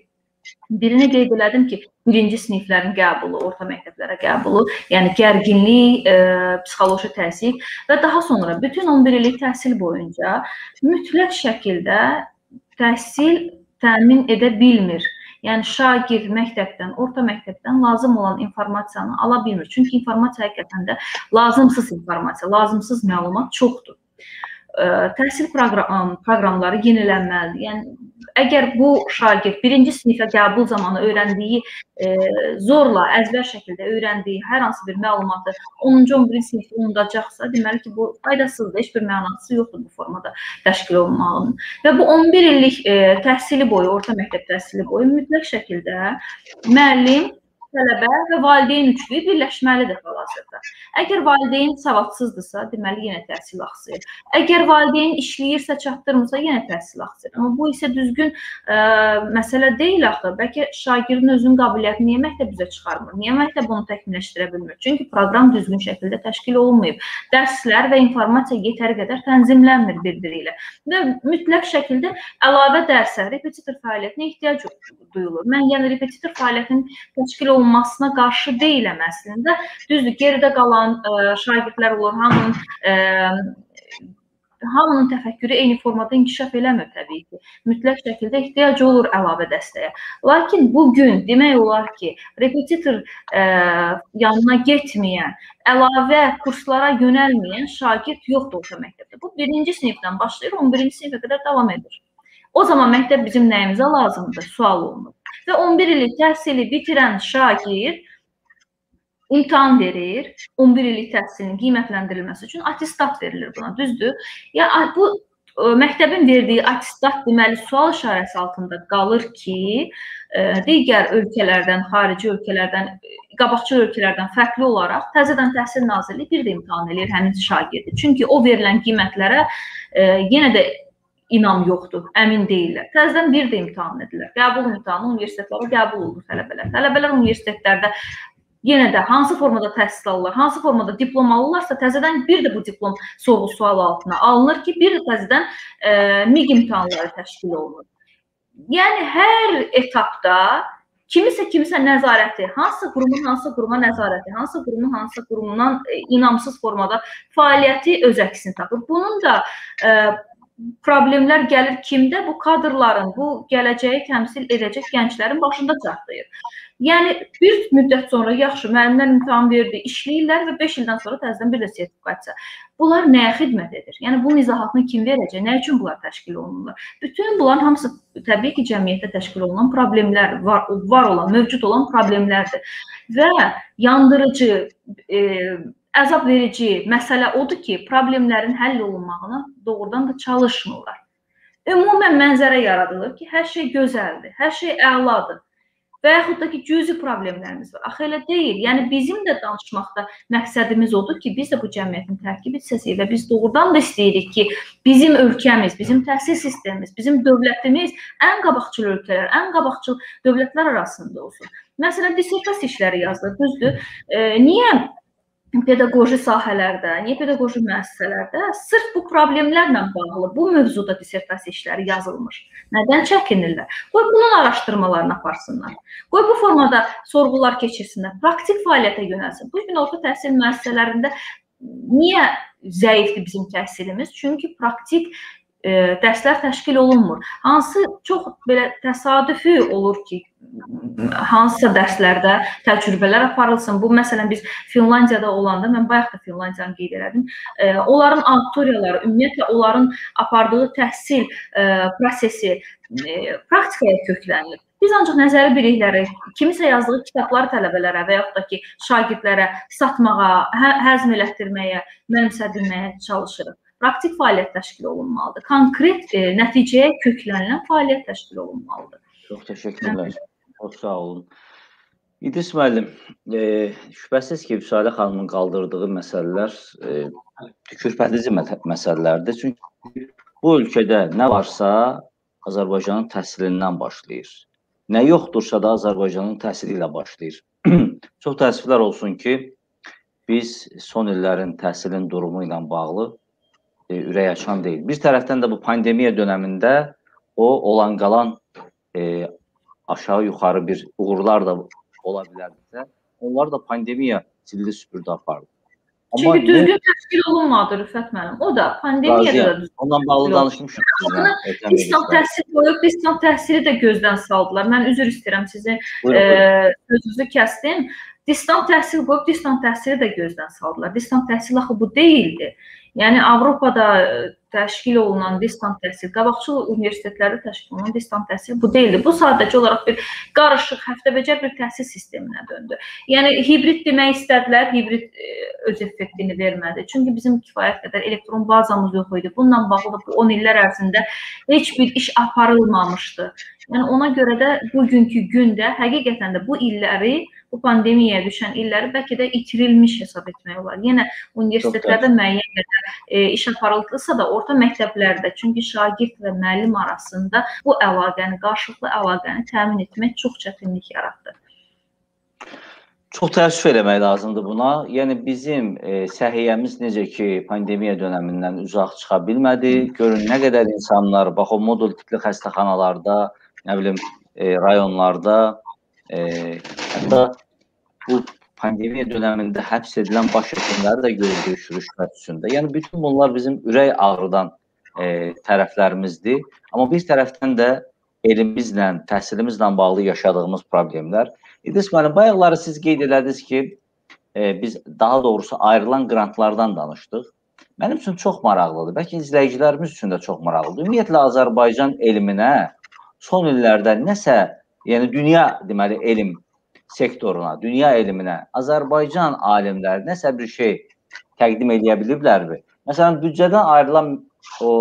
birini qeyd elədim ki, birinci siniflərin qəbulu, orta məktəblərə qəbulu, yəni gərginlik, e, psixoloji təsir və daha sonra bütün 11 illik təhsil boyunca mütləq şəkildə təhsil təmin edə bilmir. Yəni şagird məktəbdən, orta məktəbdən lazım olan informasiyanı ala bilmir. Çünki informasiya həqiqətən də lazımsız informasiya, lazımsız məlumat çoxdur təhsil proqram, proqramları yenilənməlidir. Yəni əgər bu şagird birinci sinifə qəbul zamanı öyrəndiyi e, zorla əzbər şəkildə öyrəndiyi hər hansı bir məlumatı 10-cu 11-ci sinifdə unudacaqsa, deməli ki, bu faydasızdır, heç bir mənası yoxdur bu formada təşkil olunmağının. Və bu 11 illik e, təhsili boyu, orta məktəb təhsili boyu mütləq şəkildə müəllim tələbə və valideyn üçlüyü birləşməlidir hal-hazırda. Əgər valideyn savadsızdırsa, deməli yenə təhsil axsayır. Əgər valideyn işləyirsə, çatdırmırsa, yenə təhsil axsayır. Amma bu isə düzgün ə, məsələ deyil axı. Bəlkə şagirdin özünün qabiliyyətini niyə məktəb üzə çıxarmır? Niyə məktəb onu təkmilləşdirə bilmir? Çünki proqram düzgün şəkildə təşkil olunmayıb. Dərslər və informasiya yetəri qədər tənzimlənmir bir-biri ilə. Və mütləq şəkildə əlavə dərsə, repetitor fəaliyyətinə ehtiyac duyulur. Mən yəni repetitor fəaliyyətinin təşkil olunmasına qarşı deyiləm əslində. Düzdür, geridə qalan ə, şagirdlər olur, hamının ə, hamının təfəkkürü eyni formada inkişaf eləmir təbii ki. Mütləq şəkildə ehtiyac olur əlavə dəstəyə. Lakin bu gün demək olar ki, repetitor ə, yanına getməyən, əlavə kurslara yönəlməyən şagird yoxdur orta məktəbdə. Bu 1-ci sinifdən başlayır, 11-ci sinifə qədər davam edir. O zaman məktəb bizim nəyimizə lazımdır? Sual olunur. Və 11 illik təhsili bitirən şagird imtahan verir. 11 illik təhsilin qiymətləndirilməsi üçün attestat verilir buna, düzdür? Ya bu ə, məktəbin verdiyi attestat deməli sual işarəsi altında qalır ki, ə, digər ölkələrdən, xarici ölkələrdən, qabaqcıl ölkələrdən fərqli olaraq təzədən Təhsil Nazirliyi bir də imtahan eləyir həmin şagirdi. Çünki o verilən qiymətlərə ə, yenə də inam yoxdur, əmin deyillər. Təzədən bir də imtahan edilir. Qəbul imtahanı universitetlərə qəbul olunur tələbələr. Tələbələr universitetlərdə yenə də hansı formada təhsil alırlar, hansı formada diplom alırlarsa təzədən bir də bu diplom sorğu-sual altına alınır ki, bir də təzədən e, MİQ imtahanları təşkil olunur. Yəni hər etapda kimisə kimisə nəzarəti, hansı qurumun hansı quruma nəzarəti, hansı qurumun hansı qurumundan e, inamsız formada fəaliyyəti öz əksini tapır. Bunun da e, problemlər gəlir kimdə? Bu kadrların, bu gələcəyi təmsil edəcək gənclərin başında çatlayır. Yəni bir müddət sonra yaxşı müəllimlər imtahan verdi, işləyirlər və 5 ildən sonra təzədən bir də sertifikasiya. Bunlar nəyə xidmət edir? Yəni bunun izahatını kim verəcək? Nə üçün bunlar təşkil olunurlar? Bütün bunların hamısı təbii ki, cəmiyyətdə təşkil olunan problemlər var, var olan, mövcud olan problemlərdir. Və yandırıcı e, əzab verici məsələ odur ki, problemlərin həll olunmağına doğrudan da çalışmırlar. Ümumən mənzərə yaradılır ki, hər şey gözəldir, hər şey əladır. Və yaxud da ki, cüzi problemlərimiz var. Axı elə deyil. Yəni bizim də danışmaqda məqsədimiz odur ki, biz də bu cəmiyyətin tərkib hissəsiyik və biz doğrudan da istəyirik ki, bizim ölkəmiz, bizim təhsil sistemimiz, bizim dövlətimiz ən qabaqcıl ölkələr, ən qabaqcıl dövlətlər arasında olsun. Məsələn, dissertasiya işləri yazılır, düzdür? E, niyə pedaqoji sahələrdə, niyə pedaqoji müəssisələrdə sırf bu problemlərlə bağlı bu mövzuda dissertasiya işləri yazılmış. Nədən çəkinirlər? Qoy bunun araşdırmalarını aparsınlar. Qoy bu formada sorğular keçirsinlər, praktik fəaliyyətə yönəlsin. Bu gün orta təhsil müəssisələrində niyə zəifdir bizim təhsilimiz? Çünki praktik e, dərslər təşkil olunmur. Hansı çox belə təsadüfi olur ki, hansısa dərslərdə təcrübələr aparılsın. Bu məsələn biz Finlandiyada olanda mən bayaq da Finlandiyanı qeyd elədim. E, onların auditoriyaları, ümumiyyətlə onların apardığı təhsil e, prosesi e, praktikaya köklənir. Biz ancaq nəzəri bilikləri, kimisə yazdığı kitabları tələbələrə və yaxud da ki, şagirdlərə satmağa, hə həzm elətdirməyə, mənimsədirməyə çalışırıq praktik fəaliyyət təşkil olunmalıdır. Konkret e, nəticəyə köklənilən fəaliyyət təşkil olunmalıdır. Çox təşəkkürlər. Çox sağ olun. İdris müəllim, e, şübhəsiz ki, Vüsalə xanımın qaldırdığı məsələlər e, tükürpədici məsələlərdir. Çünki bu ölkədə nə varsa Azərbaycanın təhsilindən başlayır. Nə yoxdursa da Azərbaycanın təhsili ilə başlayır. [CLEARS THROAT] Çox təəssüflər olsun ki, biz son illərin təhsilin durumu ilə bağlı e, ürək açan deyil. Bir tərəfdən də bu pandemiya dövründə o olan qalan e, aşağı yuxarı bir uğurlar da ola bilərdisə, onlar da pandemiya sildi süpürdü apardı. Amma Çünki düzgün təşkil olunmadı Rüfət müəllim. O da pandemiyada da. Ondan bağlı danışmışıq sizinlə. Distant təhsil qoyub, distant təhsili də gözdən saldılar. Mən üzr istəyirəm sizi e, sözünüzü kəsdim. Distant təhsil qoyub, distant təhsili də gözdən saldılar. Distant təhsil axı bu deyildi. Yəni Avropada e, təşkil olunan distant təhsil, qabaqcıl universitetlərdə təşkil olunan distant təhsil bu deyildi. Bu sadəcə olaraq bir qarışıq, həftəbəcər bir təhsil sisteminə döndü. Yəni hibrid demək istədilər, hibrid e, öz effektini vermədi. Çünki bizim kifayət qədər elektron bazamız yox idi. Bununla bağlı bu 10 illər ərzində heç bir iş aparılmamışdı. Yəni ona görə də bugünkü gündə həqiqətən də bu illəri bu pandemiyaya düşən illəri bəlkə də itirilmiş hesab etmək olar. Yenə universitetlərdə müəyyən qədər e, iş aparıldısa da orta məktəblərdə, çünki şagird və müəllim arasında bu əlaqəni, qarşılıqlı əlaqəni təmin etmək çox çətinlik yaratdı. Çox təəssüf eləmək lazımdır buna. Yəni bizim e, səhiyyəmiz necə ki, pandemiya dövründən uzaq çıxa bilmədi. Görün nə qədər insanlar bax o modul tipli xəstəxanalarda, nə bilim, e, rayonlarda E, hətta bu pandemiya dövründə həbs edilən baş həkimləri də gördük rüşvət üstündə. Yəni bütün bunlar bizim ürək ağrıdan e, tərəflərimizdir. Amma bir tərəfdən də elimizlə, təhsilimizlə bağlı yaşadığımız problemlər. İdris müəllim, bayaqları siz qeyd elədiniz ki, e, biz daha doğrusu ayrılan qrantlardan danışdıq. Mənim üçün çox maraqlıdır. Bəlkə izləyicilərimiz üçün də çox maraqlıdır. Ümumiyyətlə Azərbaycan elminə son illərdə nəsə, yəni dünya deməli elm sektoruna, dünya elminə Azərbaycan alimləri nəsə bir şey təqdim edə biliblərmi? Məsələn, büdcədən ayrılan o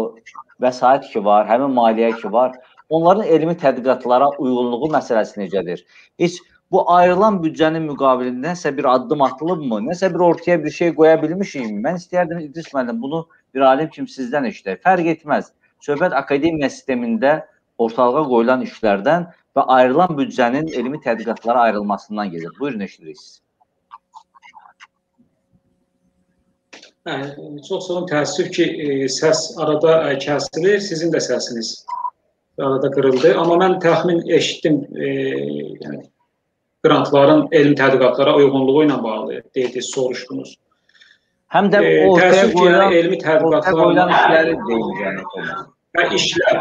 vəsait ki var, həmin maliyyə ki var, onların elmi tədqiqatlara uyğunluğu məsələsi necədir? Heç bu ayrılan büdcənin müqabilində nəsə bir addım atılıbmı? Nəsə bir ortaya bir şey qoya bilmişikmi? Mən istəyərdim İdris müəllim bunu bir alim kimi sizdən eşidək. Fərq etməz. Söhbət akademiya sistemində ortalığa qoyulan işlərdən və ayrılan büdcənin elmi tədqiqatlara ayrılmasından gedir. Buyurun eşidirik siz. Hə, çox sağ olun. Təəssüf ki, e, səs arada e, kəsilir. Sizin də səsiniz arada qırıldı. Amma mən təxmin eşitdim. E, yəni qrantların elm tədqiqatlara uyğunluğu ilə bağlı dediniz, soruşdunuz. Həm də e, ortaya qoyulan elmi tədqiqatlar işləri deyilir yəni. Və işlər.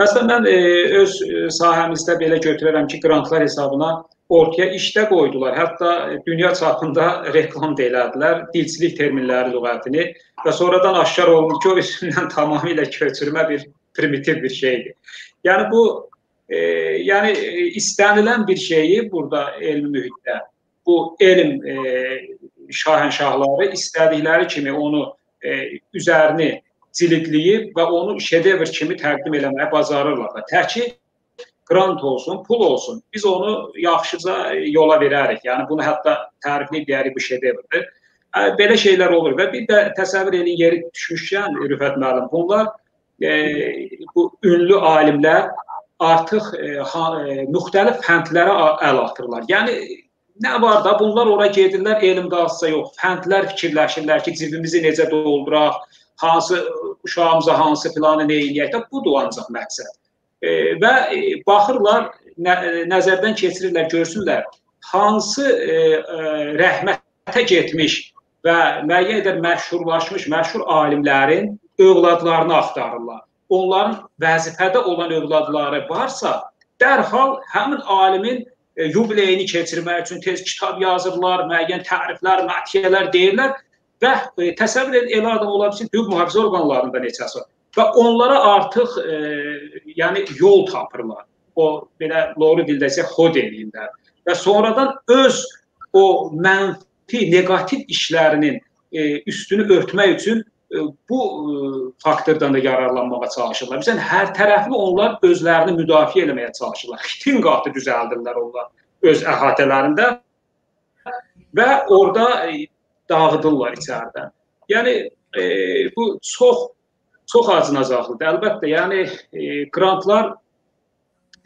Məsələn, mən e, öz e, sahəmizdə belə götürərəm ki, qrantlar hesabına ortaya işdə qoydular. Hətta dünya çapında [LAUGHS] reklam da elədilər, dilçilik terminləri lüğətini və sonradan aşkar olundu ki, o üstündən [LAUGHS] tamamilə köçürmə bir primitiv bir şeydir. Yəni bu e, yəni e, istənilən bir şeyi burada elmi mühitdə bu elm e, şahənşahları istədikləri kimi onu e, üzərini cildləyib və onu şedevr kimi təqdim eləməyə bacarırlar. Və təki qrant olsun, pul olsun. Biz onu yaxşıca yola verərik. Yəni bunu hətta tərifli deyərik bu şedevrdir. Belə şeylər olur və bir də təsəvvür edin yeri düşmüşkən Rüfət müəllim, bunlar e, bu ünlü alimlər artıq e, ha, e, müxtəlif fəndlərə əl atırlar. Yəni nə var da bunlar ora gedirlər elm qalsa yox, fəndlər fikirləşirlər ki, cibimizi necə dolduraq, hansı uşağımıza hansı planı nə eləyək də budur ancaq məqsəd. E, və e, baxırlar, nə, nəzərdən keçirirlər, görsünlər hansı e, e, rəhmətə getmiş və müəyyən qədər məşhurlaşmış məşhur alimlərin övladlarını axtarırlar. Onların vəzifədə olan övladları varsa, dərhal həmin alimin e, yubileyini keçirmək üçün tez kitab yazırlar, müəyyən təriflər, mətiyyələr deyirlər və e, təsəvvür edin elə adam ola bilsin hüquq mühafizə orqanlarında neçəsi. Və onlara artıq e, yəni yol tapırlar. O belə doğru dildə isə xod eləyirlər. Və sonradan öz o mənfi, neqativ işlərinin e, üstünü örtmək üçün e, bu e, faktordan da yararlanmağa çalışırlar. Bizən hər tərəfli onlar özlərini müdafiə etməyə çalışırlar. Xitin qatı düzəldirlər onlar öz əhatələrində və orada e, dağıdırlar içəridən. Yəni e, bu çox çox acınacaqlıdır. Əlbəttə, yəni e, qrantlar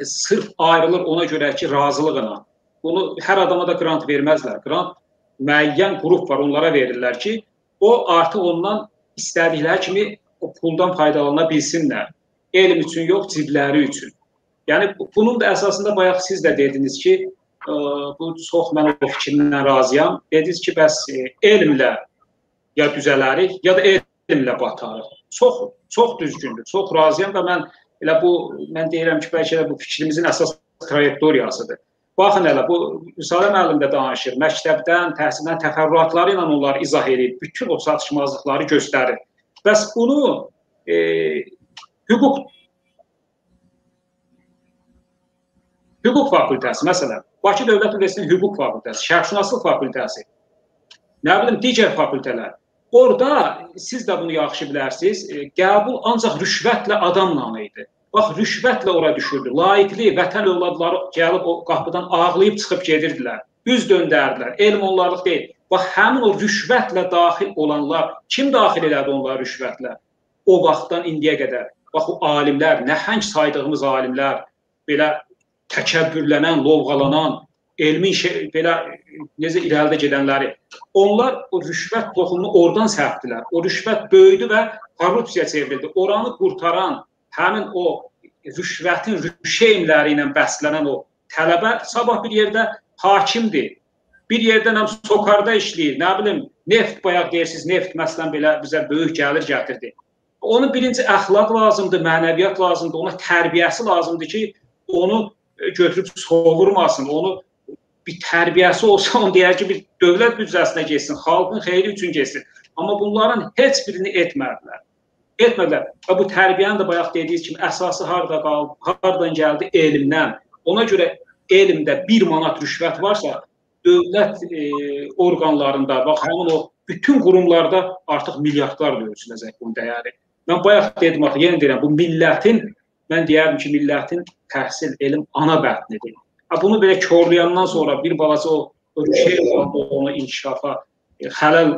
e, sırf ayrılır ona görə ki, razılıqla. Bunu hər adama da qrant verməzlər. Qrant müəyyən qrup var, onlara verirlər ki, o artıq ondan istədikləri kimi o puldan faydalana bilsinlər. Elm üçün yox, cibləri üçün. Yəni bunun da əsasında bayaq siz də dediniz ki, bu çox mən o fikrindən razıyam. Dediniz ki, bəs e, elmlə ya düzələrik, ya da elmlə batarıq. Çox çox düzgündür. Çox razıyam və mən elə bu mən deyirəm ki, bəlkə də bu fikrimizin əsas trayektoriyasıdır. Baxın elə bu Müsadə müəllim də danışır. Məktəbdən, təhsildən təfərrüatları ilə onları izah edir. Bütün o çatışmazlıqları göstərir. Bəs bunu e, hüquq hüquq fakültəsi məsələn Bakı Dövlət Universitetinin hüquq fakültəsi, şərqşünaslıq fakültəsi, nə bilim digər fakültələr. Orada siz də bunu yaxşı bilərsiniz, e, qəbul ancaq rüşvətlə adam namı idi. Bax, rüşvətlə ora düşürdü. Layiqli vətən övladları gəlib o qapıdan ağlayıb çıxıb gedirdilər. Üz döndərdilər. Elm onlarlıq deyil. Bax, həmin o rüşvətlə daxil olanlar, kim daxil elədi onları rüşvətlə? O vaxtdan indiyə qədər. Bax, o alimlər, nəhəng saydığımız alimlər, belə təkəbbürlənən, lovğalanan, elmi şey, belə necə irəlidə gedənləri, onlar o rüşvət toxumunu oradan səpdilər. O rüşvət böyüdü və korrupsiya çevrildi. Oranı qurtaran həmin o rüşvətin rüşeymləri ilə bəslənən o tələbə sabah bir yerdə hakimdir. bir yerdən həm sokarda işləyir, nə bilim, neft bayaq deyirsiniz, neft məsələn belə bizə böyük gəlir gətirdi. Onun birinci əxlaq lazımdır, mənəviyyat lazımdır, ona tərbiyəsi lazımdır ki, onu e, götürüb sovurmasın, onu bir tərbiyəsi olsa, [LAUGHS] onu deyər ki, bir dövlət büdcəsinə getsin, xalqın xeyri üçün getsin. Amma bunların heç birini etmədilər. Etmədilər. Və bu tərbiyənin də bayaq dediyiniz kimi əsası harda qaldı, hardan gəldi? Elmdən. Ona görə elmdə 1 manat rüşvət varsa, dövlət e, orqanlarında və həmin o bütün qurumlarda artıq milyardlar ölçüləcək bunun dəyəri. Mən bayaq dedim axı, yenə deyirəm, bu millətin mən deyərdim ki, millətin təhsil, elm ana bətnidir. Ha bunu belə korlayandan sonra bir balaca o, o şey olanda onu inkişafa e, xələl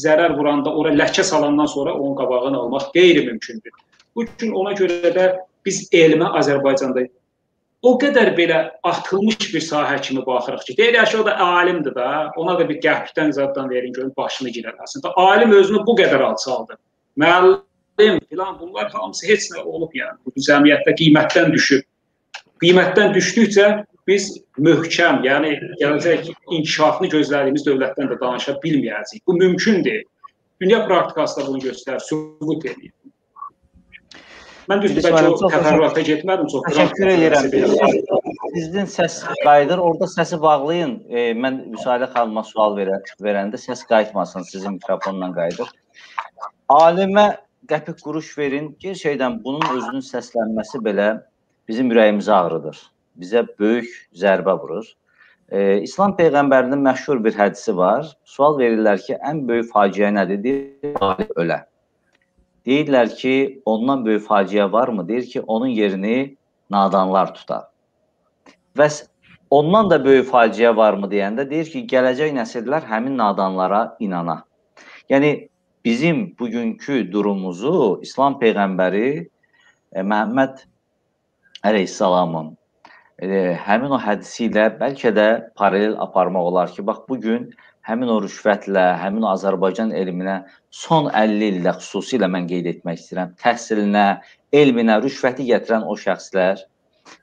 zərər vuranda, ora ləkə salandan sonra onun qabağını almaq qeyri-mümkündür. Bu üçün ona görə də biz elmə Azərbaycanda o qədər belə atılmış bir sahə kimi baxırıq ki, deyirlər ki, o da alimdir da, ona da bir qəhbdən zaddan verin görün başını girər. Əslində alim özünü bu qədər alçaldı. Müəllim filan bunlar hamısı heç nə olub yəni. Bu cəmiyyətdə qiymətdən düşüb. Qiymətdən düşdükcə biz möhkəm, yəni gələcək inkişafını gözlədiyimiz dövlətdən də danışa bilməyəcəyik. Bu mümkün deyil. Dünya praktikası da bunu göstərir, sübut edir. Mən düzdür, bəlkə o təfərrüata getmədim, çox təşəkkür edirəm. Sizin səs qayıdır, orada səsi bağlayın. E, mən Müsahilə xanıma sual verə, verəndə səs qayıtmasın, sizin mikrofonla qayıdır. Alimə qəpik quruş verin. Gerçəkdən bunun özünün səslənməsi belə bizim ürəyimizi ağrıdır bizə böyük zərbə vurur. E, İslam peyğəmbərinin məşhur bir hədisi var. Sual verirlər ki, ən böyük faciə nədir? Deyir, ölə. Deyirlər ki, ondan böyük faciə varmı? Deyir ki, onun yerini nadanlar tutar. Və ondan da böyük faciə varmı deyəndə deyir ki, gələcək nəsillər həmin nadanlara inana. Yəni bizim bugünkü durumumuzu İslam peyğəmbəri e, Məhəmməd əleyhissalamın e, həmin o hədisi ilə bəlkə də paralel aparmaq olar ki, bax bu gün həmin o rüşvətlə, həmin o Azərbaycan elminə son 50 ildə xüsusilə mən qeyd etmək istəyirəm, təhsilinə, elminə rüşvəti gətirən o şəxslər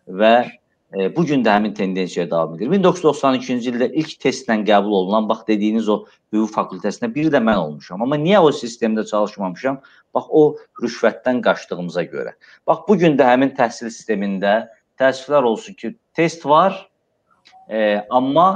və e, bu gün də həmin tendensiya davam edir. 1992-ci ildə ilk testlə qəbul olunan, bax dediyiniz o hüquq fakültəsinə bir də mən olmuşam. Amma niyə o sistemdə çalışmamışam? Bax o rüşvətdən qaçdığımıza görə. Bax bu gün də həmin təhsil sistemində təəssüflər olsun ki, test var, e, amma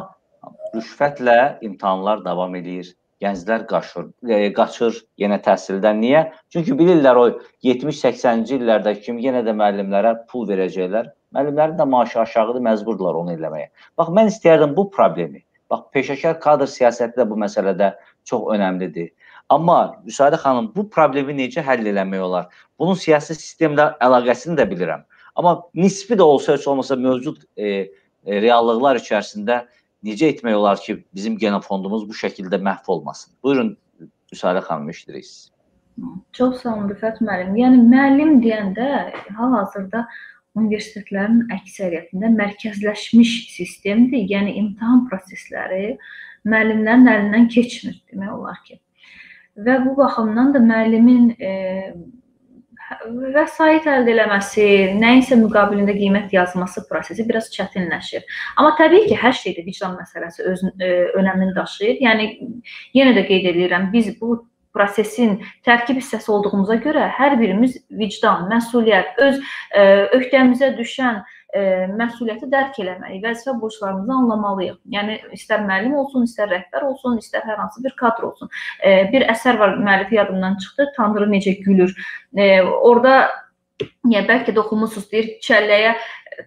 rüşvətlə imtahanlar davam edir. Gənclər qaçır, e, qaçır yenə təhsildən. Niyə? Çünki bilirlər o 70-80-ci illərdə kimi yenə də müəllimlərə pul verəcəklər. Müəllimlərin də maaşı aşağıdır, məcburdular onu eləməyə. Bax mən istəyərdim bu problemi. Bax peşəkar kadr siyasəti də bu məsələdə çox önəmlidir. Amma Müsadə xanım bu problemi necə həll eləmək olar? Bunun siyasi sistemlə əlaqəsini də bilirəm. Amma nisbi də olsa heç olmasa mövcud e, e, reallıqlar içərisində necə etmək olar ki, bizim genofondumuz bu şəkildə məhv olmasın? Buyurun Müsahilə xanım eşidirik siz. Çox sağ olun Rüfət müəllim. Yəni müəllim deyəndə hal-hazırda universitetlərin əksəriyyətində mərkəzləşmiş sistemdir. Yəni imtahan prosesləri müəllimlərin əlindən keçmir demək olar ki. Və bu baxımdan da müəllimin e, vəsait əldə eləməsi, nəyinsə müqabilində qiymət yazması prosesi biraz çətinləşir. Amma təbii ki, hər şeydə vicdan məsələsi öz ə, önəmini daşıyır. Yəni yenə də qeyd edirəm, biz bu prosesin tərkib hissəsi olduğumuza görə hər birimiz vicdan, məsuliyyət, öz ə, öhdəmizə düşən ə, e, məsuliyyəti dərk eləməliyik, vəzifə borclarımızı anlamalıyıq. Yəni istər müəllim olsun, istər rəhbər olsun, istər hər hansı bir kadr olsun. E, bir əsər var, müəllifi yadımdan çıxdı, Tanrı necə gülür. E, orada ya bəlkə də oxumusunuz deyir, çəlləyə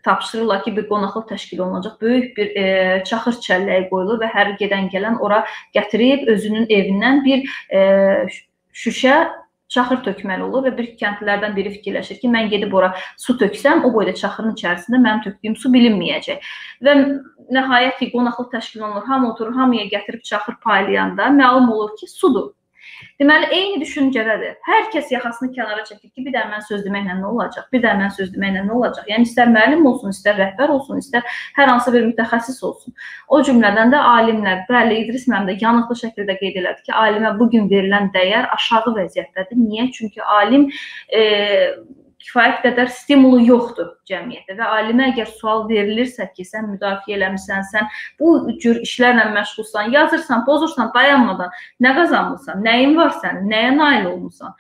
tapşırırlar ki, bir qonaqlıq təşkil olunacaq. Böyük bir e, çaxır çəlləyi qoyulur və hər gedən gələn ora gətirib özünün evindən bir e, şüşə çaxır tökməli olur və bir kəndlilərdən biri fikirləşir ki, mən gedib ora su töksəm, o boyda çaxırın içərisində mənim tökdüyüm su bilinməyəcək. Və nəhayət ki, qonaqlıq təşkil olunur, hamı oturur, hamıya gətirib çaxır paylayanda məlum olur ki, sudur. Deməli, eyni düşüncədədir. Hər kəs yaxasını kənara çəkir ki, bir də mən söz deməklə nə olacaq? Bir də mən söz deməklə nə olacaq? Yəni istər müəllim olsun, istər rəhbər olsun, istər hər hansı bir mütəxəssis olsun. O cümlədən də alimlər, bəli, İdris müəllim də yanıqlı şəkildə qeyd elədi ki, alimə bu gün verilən dəyər aşağı vəziyyətdədir. Niyə? Çünki alim e, kifayət qədər stimulu yoxdur cəmiyyətdə və alimə əgər sual verilirsə ki, sən müdafiə eləmisən, sən bu cür işlərlə məşğulsan, yazırsan, pozursan, dayanmadan nə qazanmısan, nəyin var sənin, nəyə nail olmusan?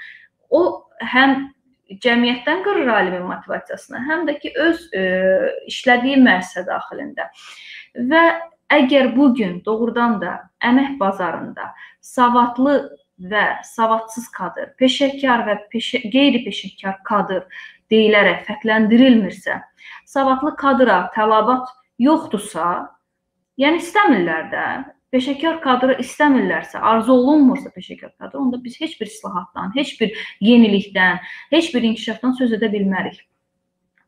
O həm cəmiyyətdən qırır alimin motivasiyasını, həm də ki öz e, işlədiyi müəssisə daxilində. Və əgər bu gün doğrudan da əmək bazarında savadlı və savadsız kadr, peşəkar və peşə, qeyri-peşəkar kadr deyilərək fərqləndirilmirsə, savadlı kadra tələbat yoxdursa, yəni istəmirlər də, peşəkar kadrı istəmirlərsə, arzu olunmursa peşəkar kadr, onda biz heç bir islahatdan, heç bir yenilikdən, heç bir inkişafdan söz edə bilmərik.